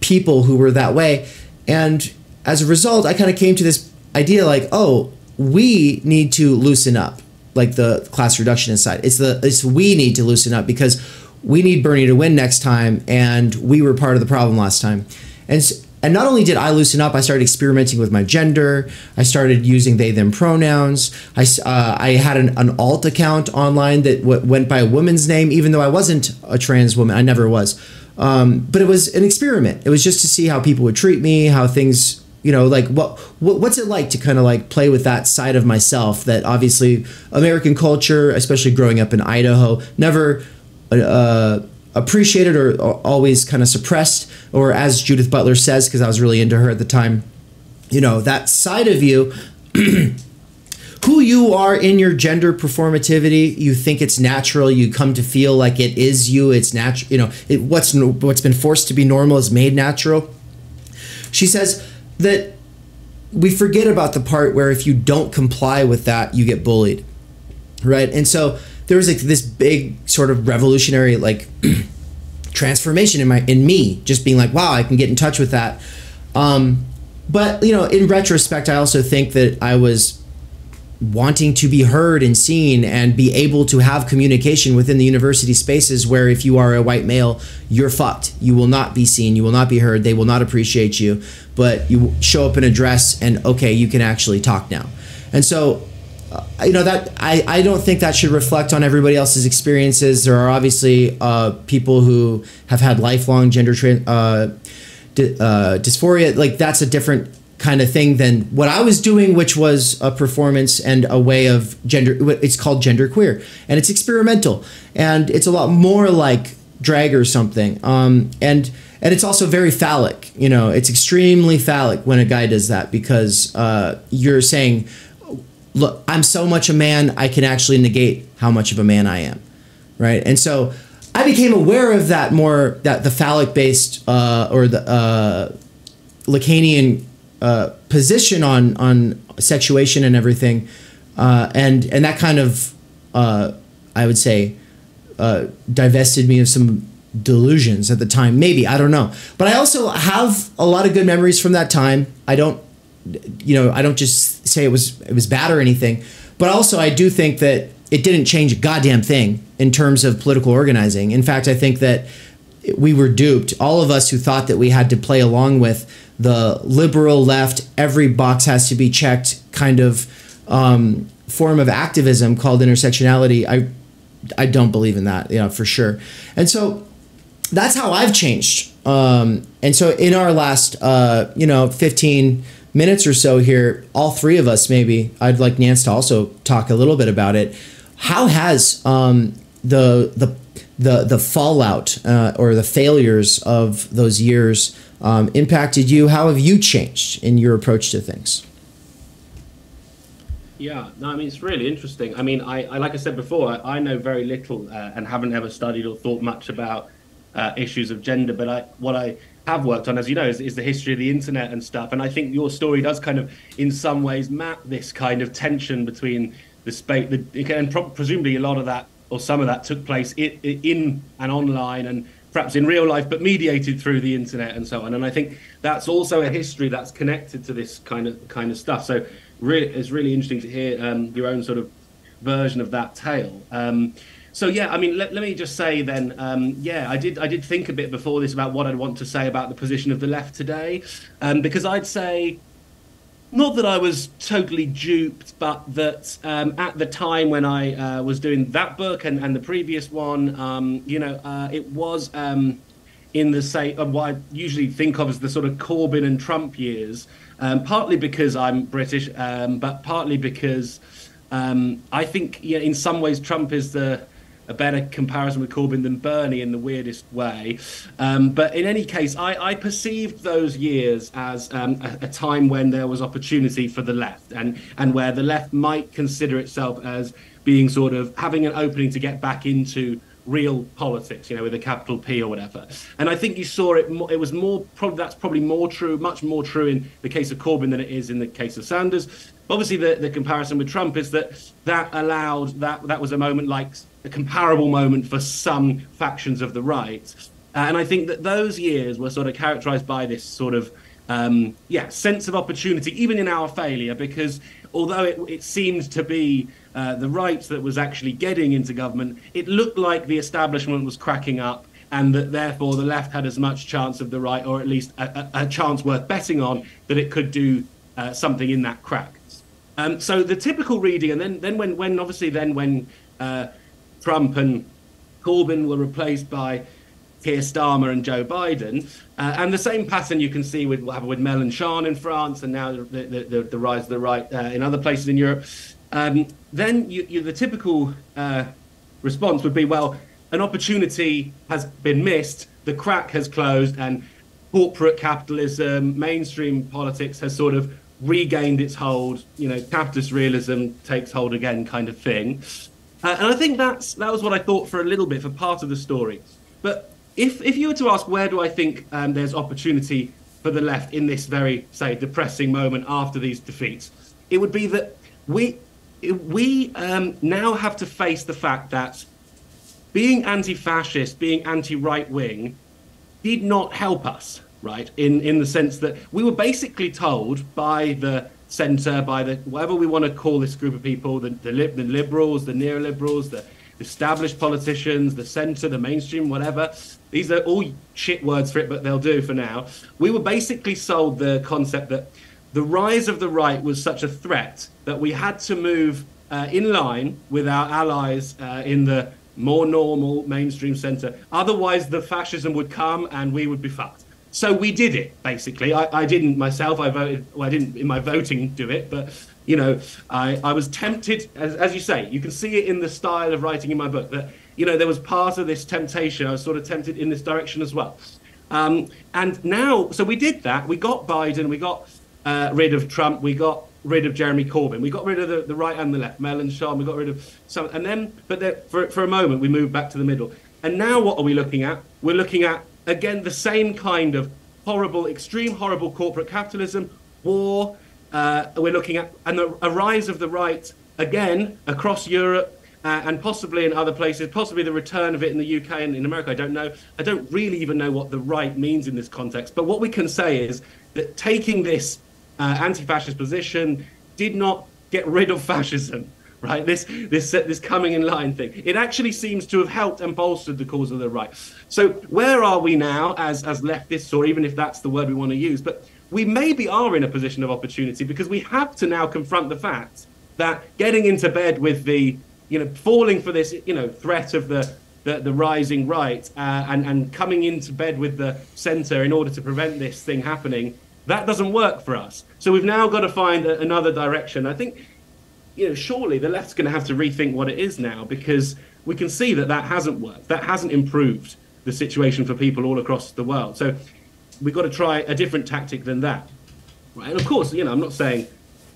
people who were that way, and as a result, I kind of came to this idea like, oh, we need to loosen up, like the class reductionist side. It's the it's we need to loosen up because we need Bernie to win next time, and we were part of the problem last time, and and not only did I loosen up, I started experimenting with my gender. I started using they them pronouns. I, uh, I had an, an alt account online that went by a woman's name, even though I wasn't a trans woman. I never was. Um, but it was an experiment. It was just to see how people would treat me, how things, you know, like what, what what's it like to kind of like play with that side of myself that obviously American culture, especially growing up in Idaho, never. Uh, appreciated or, always kind of suppressed, or as Judith Butler says, because I was really into her at the time, you know, that side of you. who you are in your gender performativity you think it's natural you come to feel like it is you it's natural you know it, what's what's been forced to be normal is made natural she says that we forget about the part where if you don't comply with that you get bullied right? And so there was like this big sort of revolutionary like transformation in my in me just being like wow i can get in touch with that. Um, but you know in retrospect i also think that i was wanting to be heard and seen and be able to have communication within the university spaces where if you are a white male you're fucked. You will not be seen. You will not be heard. They will not appreciate you. But you show up in a dress and okay you can actually talk now. And so uh, you know that I, I don't think that should reflect on everybody else's experiences. There are obviously uh, people who have had lifelong gender uh, uh, dysphoria. Like that's a different kind of thing than what I was doing, which was a performance and a way of gender. It's called gender queer, and it's experimental, and it's a lot more like drag or something. Um, and and it's also very phallic. You know, it's extremely phallic when a guy does that because uh, you're saying look, I'm so much a man, I can actually negate how much of a man I am, right? And so I became aware of that more that the phallic based uh, or the uh, Lacanian uh, position on on sexuation and everything, uh, and and that kind of uh, I would say uh, divested me of some delusions at the time. Maybe I don't know, but I also have a lot of good memories from that time. I don't you know, I don't just say it was it was bad or anything, but also I do think that it didn't change a goddamn thing in terms of political organizing. In fact, I think that we were duped. All of us who thought that we had to play along with the liberal left, every box has to be checked kind of um, form of activism called intersectionality. I I don't believe in that, you know, for sure. And so that's how I've changed. Um, and so in our last, uh, you know, 15 minutes or so here, all three of us maybe, I'd like Nance to also talk a little bit about it. How has um, the the the the fallout uh, or the failures of those years um, impacted you? How have you changed in your approach to things? Yeah, no, I mean it's really interesting. I mean, I, I like I said before, I, I know very little uh, and haven't ever studied or thought much about uh, issues of gender. But I, what I have worked on, as you know, is, is, the history of the internet and stuff. And I think your story does kind of, in some ways, map this kind of tension between the space, the, and pro- presumably a lot of that or some of that took place in, in and online and perhaps in real life, but mediated through the internet and so on. And I think that's also a history that's connected to this kind of kind of stuff. So really, it's really interesting to hear um, your own sort of version of that tale. Um, so yeah, I mean, let, let me just say then, um, yeah, I did I did think a bit before this about what I'd want to say about the position of the left today, um, because I'd say not that I was totally duped, but that um, at the time when I uh, was doing that book and, and the previous one, um, you know, uh, it was um, in the say of what I usually think of as the sort of Corbyn and Trump years. Um, partly because I'm British, um, but partly because um, I think, yeah, in some ways, Trump is the a better comparison with Corbyn than Bernie in the weirdest way. Um, but in any case, I, I perceived those years as um, a, a, time when there was opportunity for the left and, and where the left might consider itself as being sort of having an opening to get back into real politics, you know, with a capital P or whatever. And I think you saw it. It was more probably that's probably more true, much more true in the case of Corbyn than it is in the case of Sanders. Obviously, the, the comparison with Trump is that that allowed that that was a moment like a comparable moment for some factions of the right. Uh, and I think that those years were sort of characterized by this sort of um, yeah sense of opportunity, even in our failure, because although it, it seemed to be uh, the right that was actually getting into government, it looked like the establishment was cracking up, and that therefore the left had as much chance of the right, or at least a, a, a chance worth betting on, that it could do uh, something in that crack. Um, so the typical reading, and then then when when obviously then when uh, Trump and Corbyn were replaced by Keir Starmer and Joe Biden. Uh, and the same pattern you can see with what with Mélenchon in France and now the, the, the, the rise of the right uh, in other places in Europe. Um, then you, you, the typical uh, response would be, well, an opportunity has been missed, the crack has closed, and corporate capitalism, mainstream politics has sort of regained its hold. You know, capitalist realism takes hold again, kind of thing. Uh, and I think that's that was what I thought for a little bit for part of the story. But if if you were to ask where do I think um, there's opportunity for the left in this very say depressing moment after these defeats, it would be that we we um, now have to face the fact that being anti-fascist, being anti-right wing, did not help us, right? In in the sense that we were basically told by the centre, by the whatever we want to call this group of people, the the, the liberals, the neoliberals, the established politicians, the centre, the mainstream, whatever. These are all shit words for it, but they'll do for now. We were basically sold the concept that the rise of the right was such a threat that we had to move uh, in line with our allies uh, in the more normal mainstream centre. Otherwise, the fascism would come and we would be fucked. So we did it basically. I, I didn't myself. I voted. Well, I didn't in my voting do it, but you know, I, I was tempted. As, as you say, you can see it in the style of writing in my book that you know there was part of this temptation. I was sort of tempted in this direction as well. Um, and now, so we did that. We got Biden. We got uh, rid of Trump. We got rid of Jeremy Corbyn. We got rid of the, the right and the left, Mélenchon. We got rid of some, and then, but then for for a moment, we moved back to the middle. And now, what are we looking at? We're looking at again the same kind of horrible, extreme, horrible corporate capitalism, war. Uh, we're looking at and the, a rise of the right again across Europe. Uh, and possibly in other places, possibly the return of it in the UK and in America. I don't know. I don't really even know what the right means in this context. But what we can say is that taking this uh, anti-fascist position did not get rid of fascism right? This this this coming in line thing. It actually seems to have helped and bolstered the cause of the right. So where are we now as as leftists, or even if that's the word we want to use? But we maybe are in a position of opportunity because we have to now confront the fact that getting into bed with the you know falling for this you know threat of the the, the rising right uh, and and coming into bed with the centre in order to prevent this thing happening that doesn't work for us so we've now got to find a, another direction i think you know, surely the left's going to have to rethink what it is now because we can see that that hasn't worked. That hasn't improved the situation for people all across the world. So we've got to try a different tactic than that. Right? And of course, you know, I'm not saying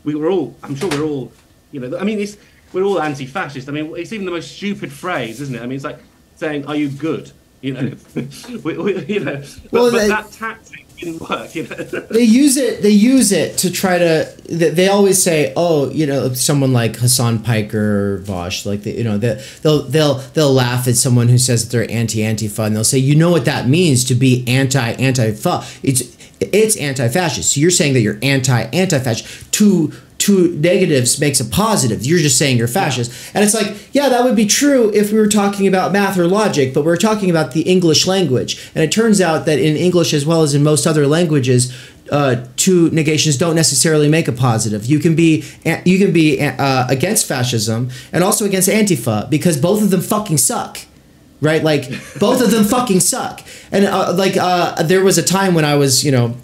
we were all, I'm sure we're all You know, I mean, it's we're all anti-fascist. I mean, it's even the most stupid phrase, isn't it? I mean, it's like saying, "Are you good?" You know, we, we, you know. But, Well, but they- that tactic work. You know. they use it they use it to try to they always say oh you know someone like Hasan Piker or Vaush like they, you know they, they'll they'll they'll laugh at someone who says that they're anti antifa and they'll say you know what that means to be anti antifa it's it's anti-fascist so you're saying that you're anti anti-fascist two negatives makes a positive. You're just saying you're fascist. And it's like yeah that would be true if we were talking about math or logic but we're talking about the english language. And it turns out that in english as well as in most other languages uh, two negations don't necessarily make a positive. You can be you can be uh, against fascism and also against antifa because both of them fucking suck right? Like both of them fucking suck. And uh, like uh, there was a time when i was you know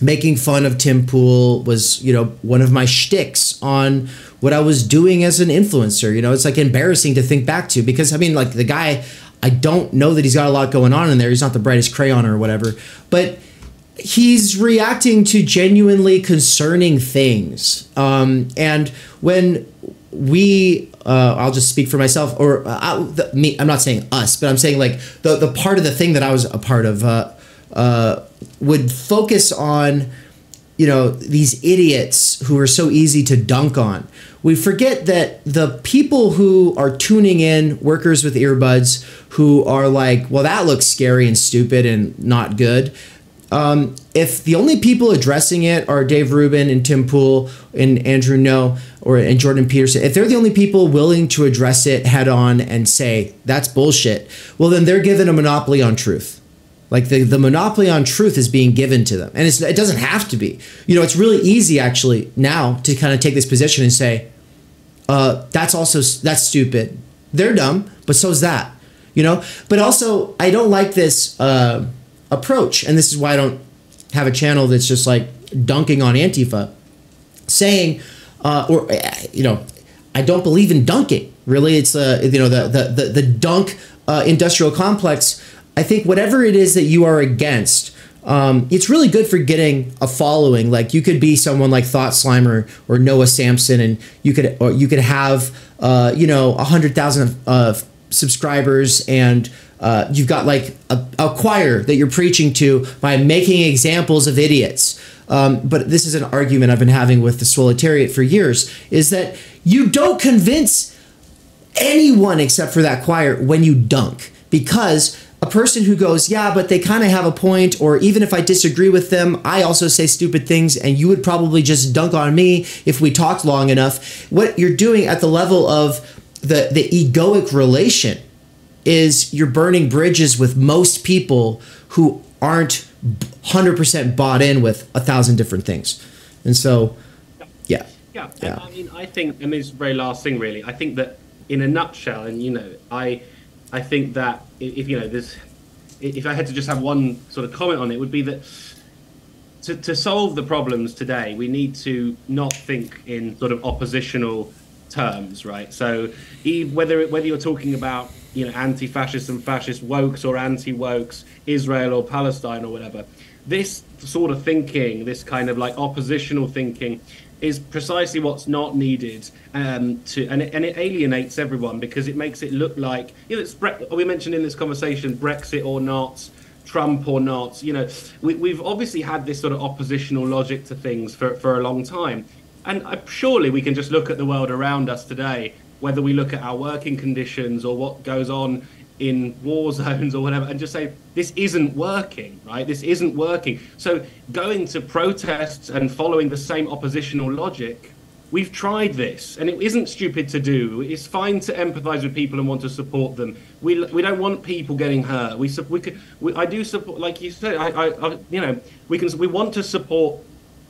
making fun of Tim Pool was, you know, one of my shticks on what I was doing as an influencer. You know, it's like embarrassing to think back to because I mean, like the guy, I don't know that he's got a lot going on in there. He's not the brightest crayon or whatever, but he's reacting to genuinely concerning things. Um, and when we, uh, I'll just speak for myself, or uh, I, the, me. I'm not saying us, but I'm saying like the the part of the thing that I was a part of. Uh, uh, would focus on you know these idiots who are so easy to dunk on we forget that the people who are tuning in workers with earbuds who are like well that looks scary and stupid and not good um, if the only people addressing it are Dave Rubin and Tim Pool and Andy Ngo or and Jordan Peterson, if they're the only people willing to address it head on and say that's bullshit, well then they're given a monopoly on truth. Like the, the monopoly on truth is being given to them. And it doesn't have to be. You know, it's really easy actually now to kind of take this position and say, uh, that's also, that's stupid. They're dumb, but so's that, you know? But also, I don't like this uh, approach. And this is why I don't have a channel that's just like dunking on Antifa, saying, uh, or, uh, you know, I don't believe in dunking. Really, it's, uh, you know, the, the, the, the dunk uh, industrial complex I think whatever it is that you are against, um, it's really good for getting a following. Like you could be someone like Thought Slimer or Noah Samsen, and you could or you could have uh, you know a hundred thousand uh, subscribers, and uh, you've got like a, a choir that you're preaching to by making examples of idiots. Um, but this is an argument I've been having with the Swoletariat for years: is that you don't convince anyone except for that choir when you dunk because a person who goes, yeah, but they kind of have a point, or even if I disagree with them, I also say stupid things, and you would probably just dunk on me if we talked long enough. What you're doing at the level of the, the egoic relation is you're burning bridges with most people who aren't 100% bought in with a thousand different things. And so, yeah. Yeah, Yeah. I mean, I think, and this is the very last thing, really. I think that in a nutshell, and you know, I, I think that if, you know, there's, if I had to just have one sort of comment on it, would be that to, to solve the problems today, we need to not think in sort of oppositional terms, right? So, whether whether you're talking about you know anti-fascist and fascist wokes or anti-wokes, Israel or Palestine or whatever, this sort of thinking, this kind of like oppositional thinking, is precisely what's not needed um, to, and it, and it alienates everyone because it makes it look like you know it's Bre- we mentioned in this conversation Brexit or not. Trump or not, you know, we, we've obviously had this sort of oppositional logic to things for, for a long time. And uh, surely we can just look at the world around us today, whether we look at our working conditions or what goes on in war zones or whatever, and just say, this isn't working, right? This isn't working. So going to protests and following the same oppositional logic, we've tried this, and it isn't stupid to do. It's fine to empathize with people and want to support them. We, we don't want people getting hurt. We, we, could, we I do support, like you said, I, I, I, you know, we can we want to support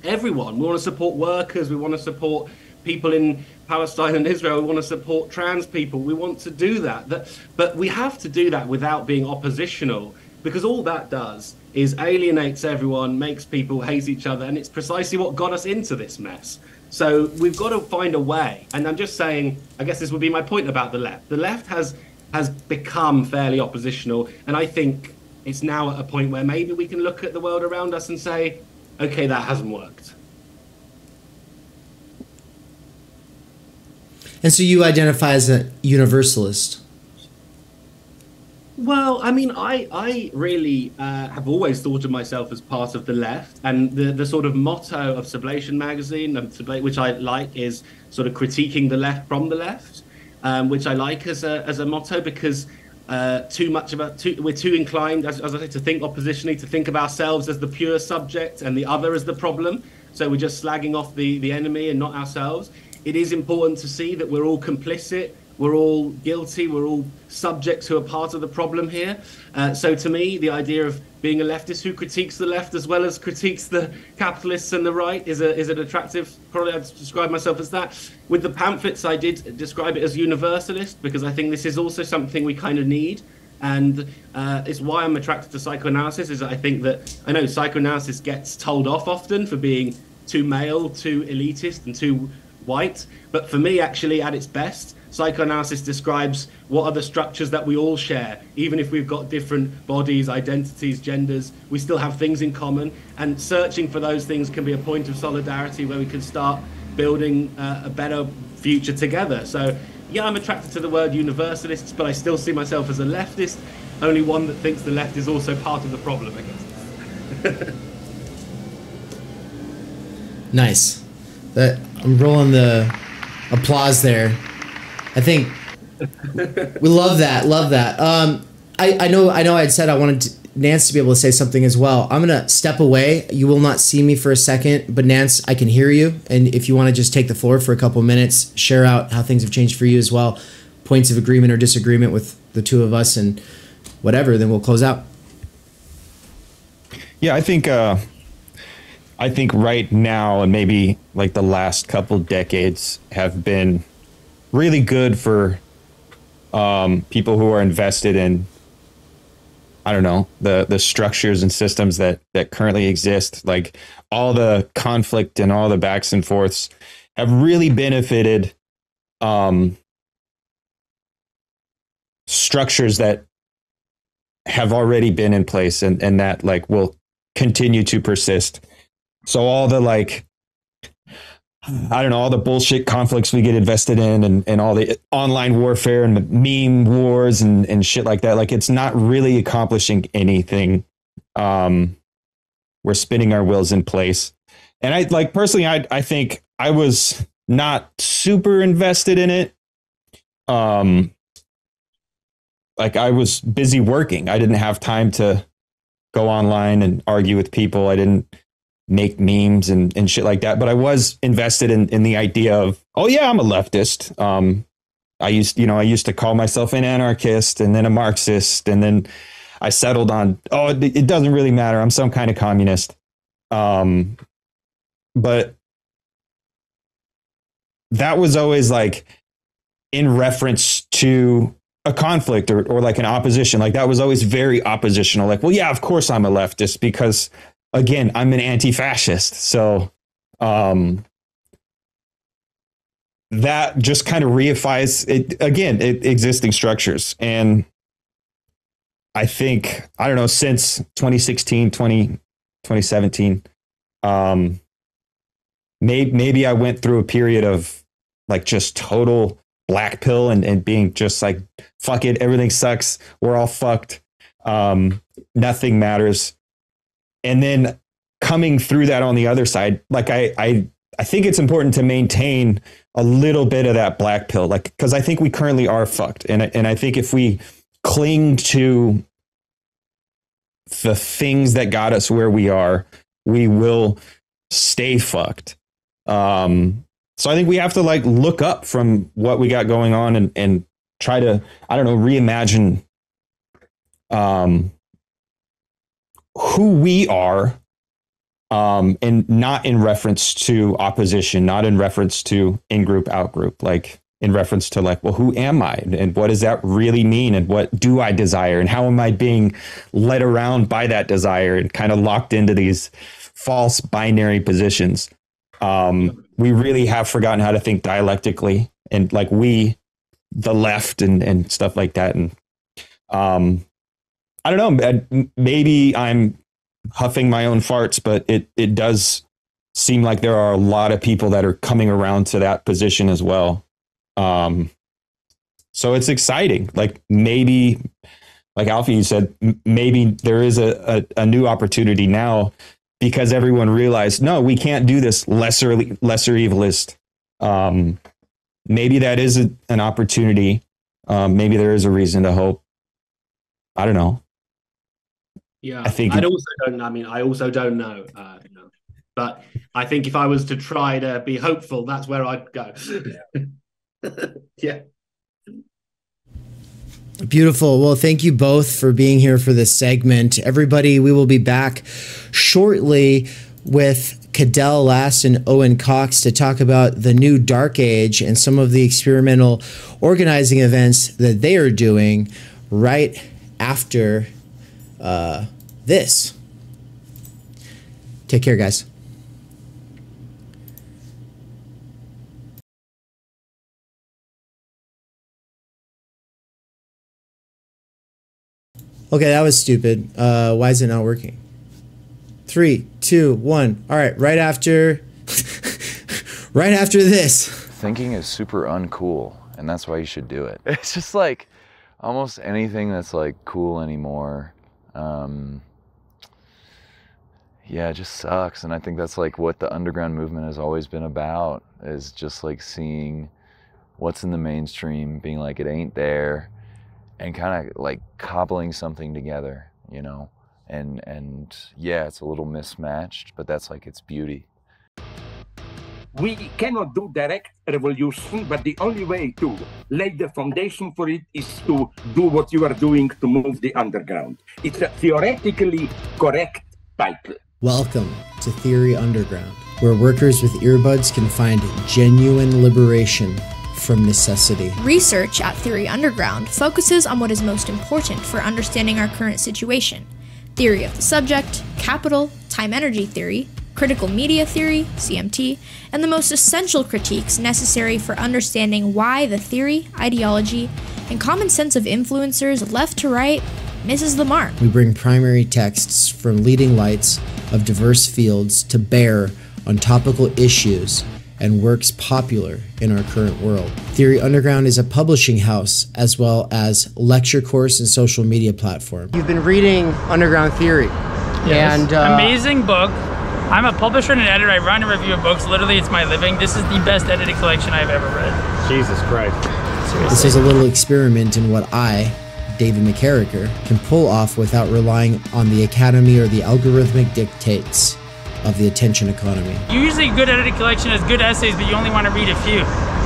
everyone. We want to support workers. We want to support people in Palestine and Israel. Want to support trans people. We want to do that. that. But we have to do that without being oppositional because all that does is alienates everyone, makes people hate each other, and it's precisely what got us into this mess. So we've got to find a way. And I'm just saying, I guess this would be my point about the left. The left has has become fairly oppositional, and I think it's now at a point where maybe we can look at the world around us and say, okay, that hasn't worked. And so you identify as a universalist. Well, I mean, I I really uh, have always thought of myself as part of the left, and the the sort of motto of Sublation magazine, um, which I like, is sort of critiquing the left from the left, um, which I like as a as a motto because. Uh, too much about too, we're too inclined, as, as I say, to think oppositionally, to think of ourselves as the pure subject and the other as the problem. So we're just slagging off the the enemy and not ourselves. It is important to see that we're all complicit we're all guilty. We're all subjects who are part of the problem here. Uh, so, to me, the idea of being a leftist who critiques the left as well as critiques the capitalists and the right is a is an attractive. Probably, I'd describe myself as that. With the pamphlets, I did describe it as universalist because I think this is also something we kind of need. And uh, it's why I'm attracted to psychoanalysis. Is I think that I know psychoanalysis gets told off often for being too male, too elitist, and too white. But for me, actually, at its best, psychoanalysis describes what are the structures that we all share. Even if we've got different bodies identities genders we still have things in common. And searching for those things can be a point of solidarity where we can start building uh, a better future together. So yeah i'm attracted to the word universalists but i still see myself as a leftist only one that thinks the left is also part of the problem i guess. Nice that i'm rolling the applause there I think we love that. Love that. Um, I, I know. I know. I had said I wanted to, Nance to be able to say something as well. I'm gonna step away. You will not see me for a second, but Nance, I can hear you. And if you want to just take the floor for a couple minutes, share out how things have changed for you as well, points of agreement or disagreement with the two of us, and whatever, then we'll close out. Yeah, I think. Uh, I think right now, and maybe like the last couple decades, have been really good for um, people who are invested in I don't know the the structures and systems that that currently exist. Like all the conflict and all the backs and forths have really benefited um, structures that have already been in place and and that like will continue to persist. So all the like I don't know, all the bullshit conflicts we get invested in and, and all the online warfare and meme wars and, and shit like that. Like it's not really accomplishing anything. Um, we're spinning our wheels in place. And I like personally, I, I think I was not super invested in it. Um, like I was busy working. I didn't have time to go online and argue with people. I didn't make memes and, and shit like that. But I was invested in, in the idea of, oh yeah, I'm a leftist. Um, I used, you know, I used to call myself an anarchist and then a Marxist. And then I settled on, oh, it, it doesn't really matter. I'm some kind of communist. Um, but that was always like in reference to a conflict or, or like an opposition. Like that was always very oppositional. Like, well, yeah, of course I'm a leftist because again, I'm an anti-fascist, so um, that just kind of reifies it again it, existing structures. And i think i don't know since 2016 20, 2017 um maybe, maybe i went through a period of like just total black pill and, and being just like fuck it everything sucks we're all fucked um nothing matters and then coming through that on the other side, like I, I, I think it's important to maintain a little bit of that black pill, like because I think we currently are fucked, and and I think if we cling to the things that got us where we are, we will stay fucked. Um, so I think we have to like look up from what we got going on and and try to I don't know reimagine um who we are um, and not in reference to opposition, not in reference to in group, out group, like in reference to like, well, who am I and what does that really mean and what do I desire and how am I being led around by that desire and kind of locked into these false binary positions. Um, we really have forgotten how to think dialectically and like we, the left and, and stuff like that. And um, I don't know. Maybe I'm huffing my own farts, but it it does seem like there are a lot of people that are coming around to that position as well. Um, so it's exciting. Like maybe, like Alfie, you said, maybe there is a, a, a new opportunity now because everyone realized, no, we can't do this lesser lesser evilist. Um, maybe that is a, an opportunity. Um, maybe there is a reason to hope. I don't know. Yeah, I think I also don't. I mean, I also don't know. Uh, no. But I think if I was to try to be hopeful, that's where I'd go. yeah. Beautiful. Well, thank you both for being here for this segment. Everybody, we will be back shortly with Cadell Last and Owen Cox to talk about the new Dark Age and some of the experimental organizing events that they are doing right after uh, this. Take care, guys. Okay, that was stupid. Uh, why is it not working? Three, two, one. All right, right after, right after this. thinking is super uncool and that's why you should do it it's just like almost anything that's like cool anymore um, yeah it just sucks. And i think that's like what the underground movement has always been about is just like seeing what's in the mainstream being like it ain't there and kind of like cobbling something together you know? And and yeah it's a little mismatched but that's like its beauty We cannot do direct revolution, but the only way to lay the foundation for it is to do what you are doing to move the underground. It's a theoretically correct title. Welcome to Theory Underground, where workers with earbuds can find genuine liberation from necessity. Research at Theory Underground focuses on what is most important for understanding our current situation theory of the subject, capital, time energy theory, critical media theory, CMT, and the most essential critiques necessary for understanding why the theory, ideology, and common sense of influencers left to right misses the mark. We bring primary texts from leading lights of diverse fields to bear on topical issues and works popular in our current world. Theory Underground is a publishing house as well as lecture course and social media platform. You've been reading Underground Theory. Yes. And uh, amazing book. I'm a publisher and an editor. I run and review of books. Literally, it's my living. This is the best edited collection I've ever read. Jesus Christ. This is a little experiment in what I, David McKerracher, can pull off without relying on the academy or the algorithmic dictates of the attention economy. Usually, a good edited collection has good essays, but you only want to read a few.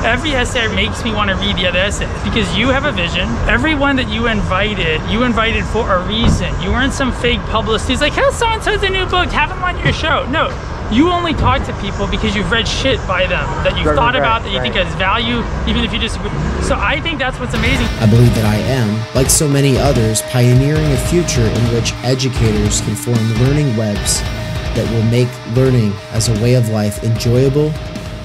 Every essay makes me want to read the other essays because you have a vision. Everyone that you invited, you invited for a reason. You weren't some fake publicist who's like, "How's so and so's a new book? Have them on your show." No, you only talk to people because you've read shit by them that you've Right, thought right, about that you right. think has value, even if you disagree. So I think that's what's amazing. I believe that I am, like so many others, pioneering a future in which educators can form learning webs that will make learning as a way of life enjoyable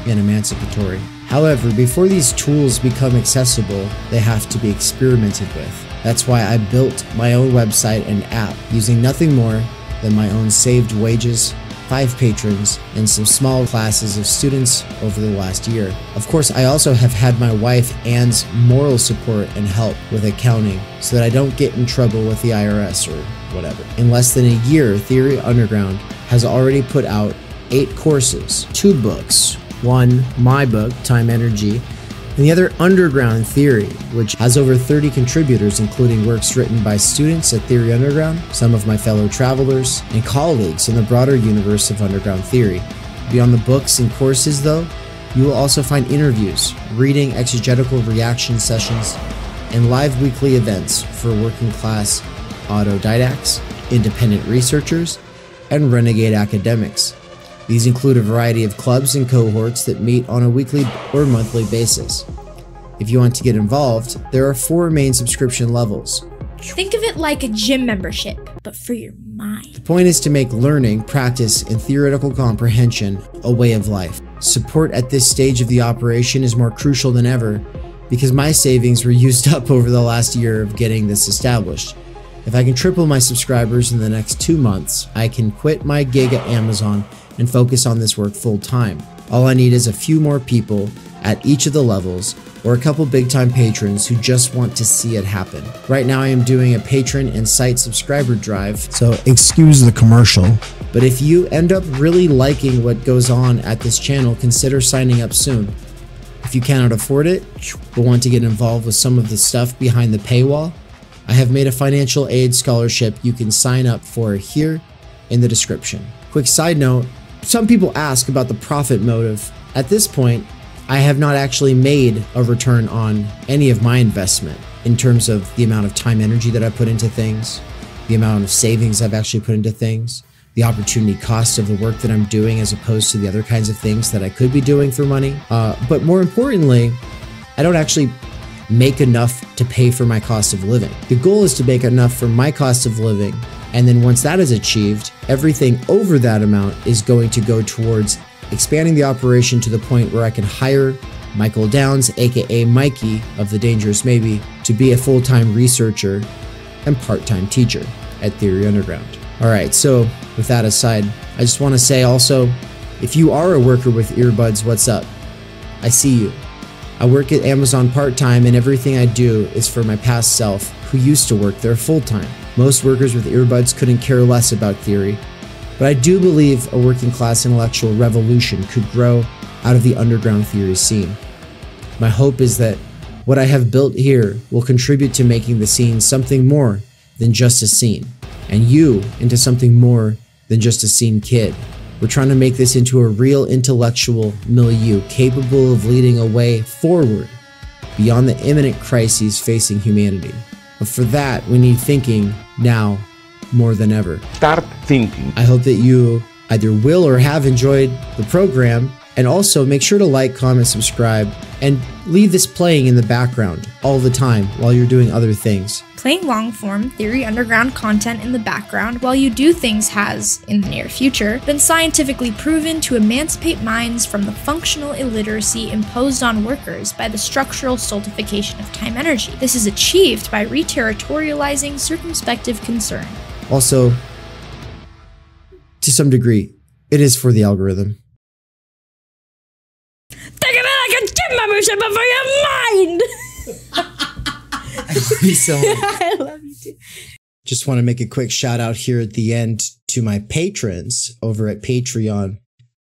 and emancipatory. However, before these tools become accessible, they have to be experimented with. That's why I built my own website and app using nothing more than my own saved wages, five patrons, and some small classes of students over the last year. Of course, I also have had my wife Anne's moral support and help with accounting so that I don't get in trouble with the IRS or whatever. In less than a year, Theory Underground has already put out eight courses, two books, one, my book, Time Energy, and the other Underground Theory, which has over 30 contributors, including works written by students at Theory Underground, some of my fellow travelers, and colleagues in the broader universe of Underground Theory. Beyond the books and courses, though, you will also find interviews, reading exegetical reaction sessions, and live weekly events for working class autodidacts, independent researchers, and renegade academics. These include a variety of clubs and cohorts that meet on a weekly or monthly basis. If you want to get involved, there are four main subscription levels. Think of it like a gym membership, but for your mind. The point is to make learning, practice, and theoretical comprehension a way of life. Support at this stage of the operation is more crucial than ever because my savings were used up over the last year of getting this established. If I can triple my subscribers in the next two months, I can quit my gig at Amazon and focus on this work full time. All I need is a few more people at each of the levels or a couple big time patrons who just want to see it happen. Right now, I am doing a patron and site subscriber drive, so excuse the commercial. But if you end up really liking what goes on at this channel, consider signing up soon. If you cannot afford it, but want to get involved with some of the stuff behind the paywall, I have made a financial aid scholarship you can sign up for here in the description. Quick side note some people ask about the profit motive. At this point, I have not actually made a return on any of my investment in terms of the amount of time energy that I put into things, the amount of savings I've actually put into things, the opportunity cost of the work that I'm doing as opposed to the other kinds of things that I could be doing for money. Uh, but more importantly, I don't actually make enough to pay for my cost of living. The goal is to make enough for my cost of living. And then once that is achieved, everything over that amount is going to go towards expanding the operation to the point where I can hire Michael Downs, aka Mikey of The Dangerous Maybe, to be a full time researcher and part time teacher at Theory Underground. All right, so with that aside, I just want to say also if you are a worker with earbuds, what's up? I see you. I work at Amazon part time, and everything I do is for my past self who used to work there full time. Most workers with earbuds couldn't care less about theory, but I do believe a working class intellectual revolution could grow out of the underground theory scene. My hope is that what I have built here will contribute to making the scene something more than just a scene, and you into something more than just a scene kid. We're trying to make this into a real intellectual milieu capable of leading a way forward beyond the imminent crises facing humanity. But for that, we need thinking now more than ever. Start thinking. I hope that you either will or have enjoyed the program. And also make sure to like, comment, subscribe, and leave this playing in the background all the time while you're doing other things. Playing long form, Theory Underground content in the background while you do things has, in the near future, been scientifically proven to emancipate minds from the functional illiteracy imposed on workers by the structural stultification of time energy. This is achieved by reterritorializing circumspective concern. Also, to some degree, it is for the algorithm. Think of it like a gym membership, but for your mind! I love you so much. I love you too. Just want to make a quick shout out here at the end to my patrons over at Patreon.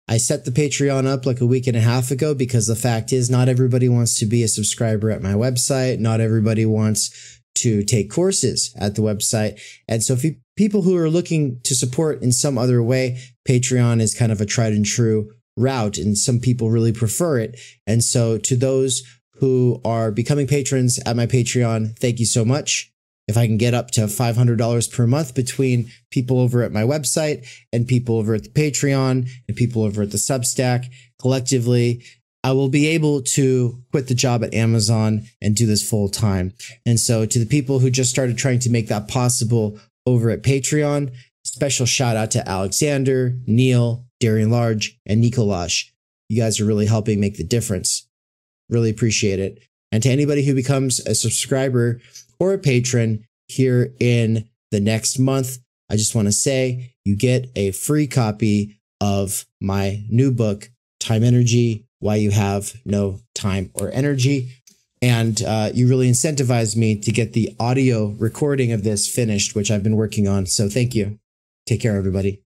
I set the Patreon up like a week and a half ago because the fact is, not everybody wants to be a subscriber at my website. Not everybody wants to take courses at the website. And so, if you, people who are looking to support in some other way, Patreon is kind of a tried and true route, and some people really prefer it. And so, to those who are becoming patrons at my Patreon, thank you so much. If I can get up to $500 per month between people over at my website and people over at the Patreon and people over at the Substack, collectively, I will be able to quit the job at Amazon and do this full time. And so, to the people who just started trying to make that possible over at Patreon, special shout out to Alexander, Neil, Darian Large, and Nikolash. You guys are really helping make the difference. Really appreciate it. And to anybody who becomes a subscriber or a patron here in the next month, I just want to say you get a free copy of my new book, Time Energy Why You Have No Time or Energy. And uh, you really incentivized me to get the audio recording of this finished, which I've been working on. So thank you. Take care, everybody.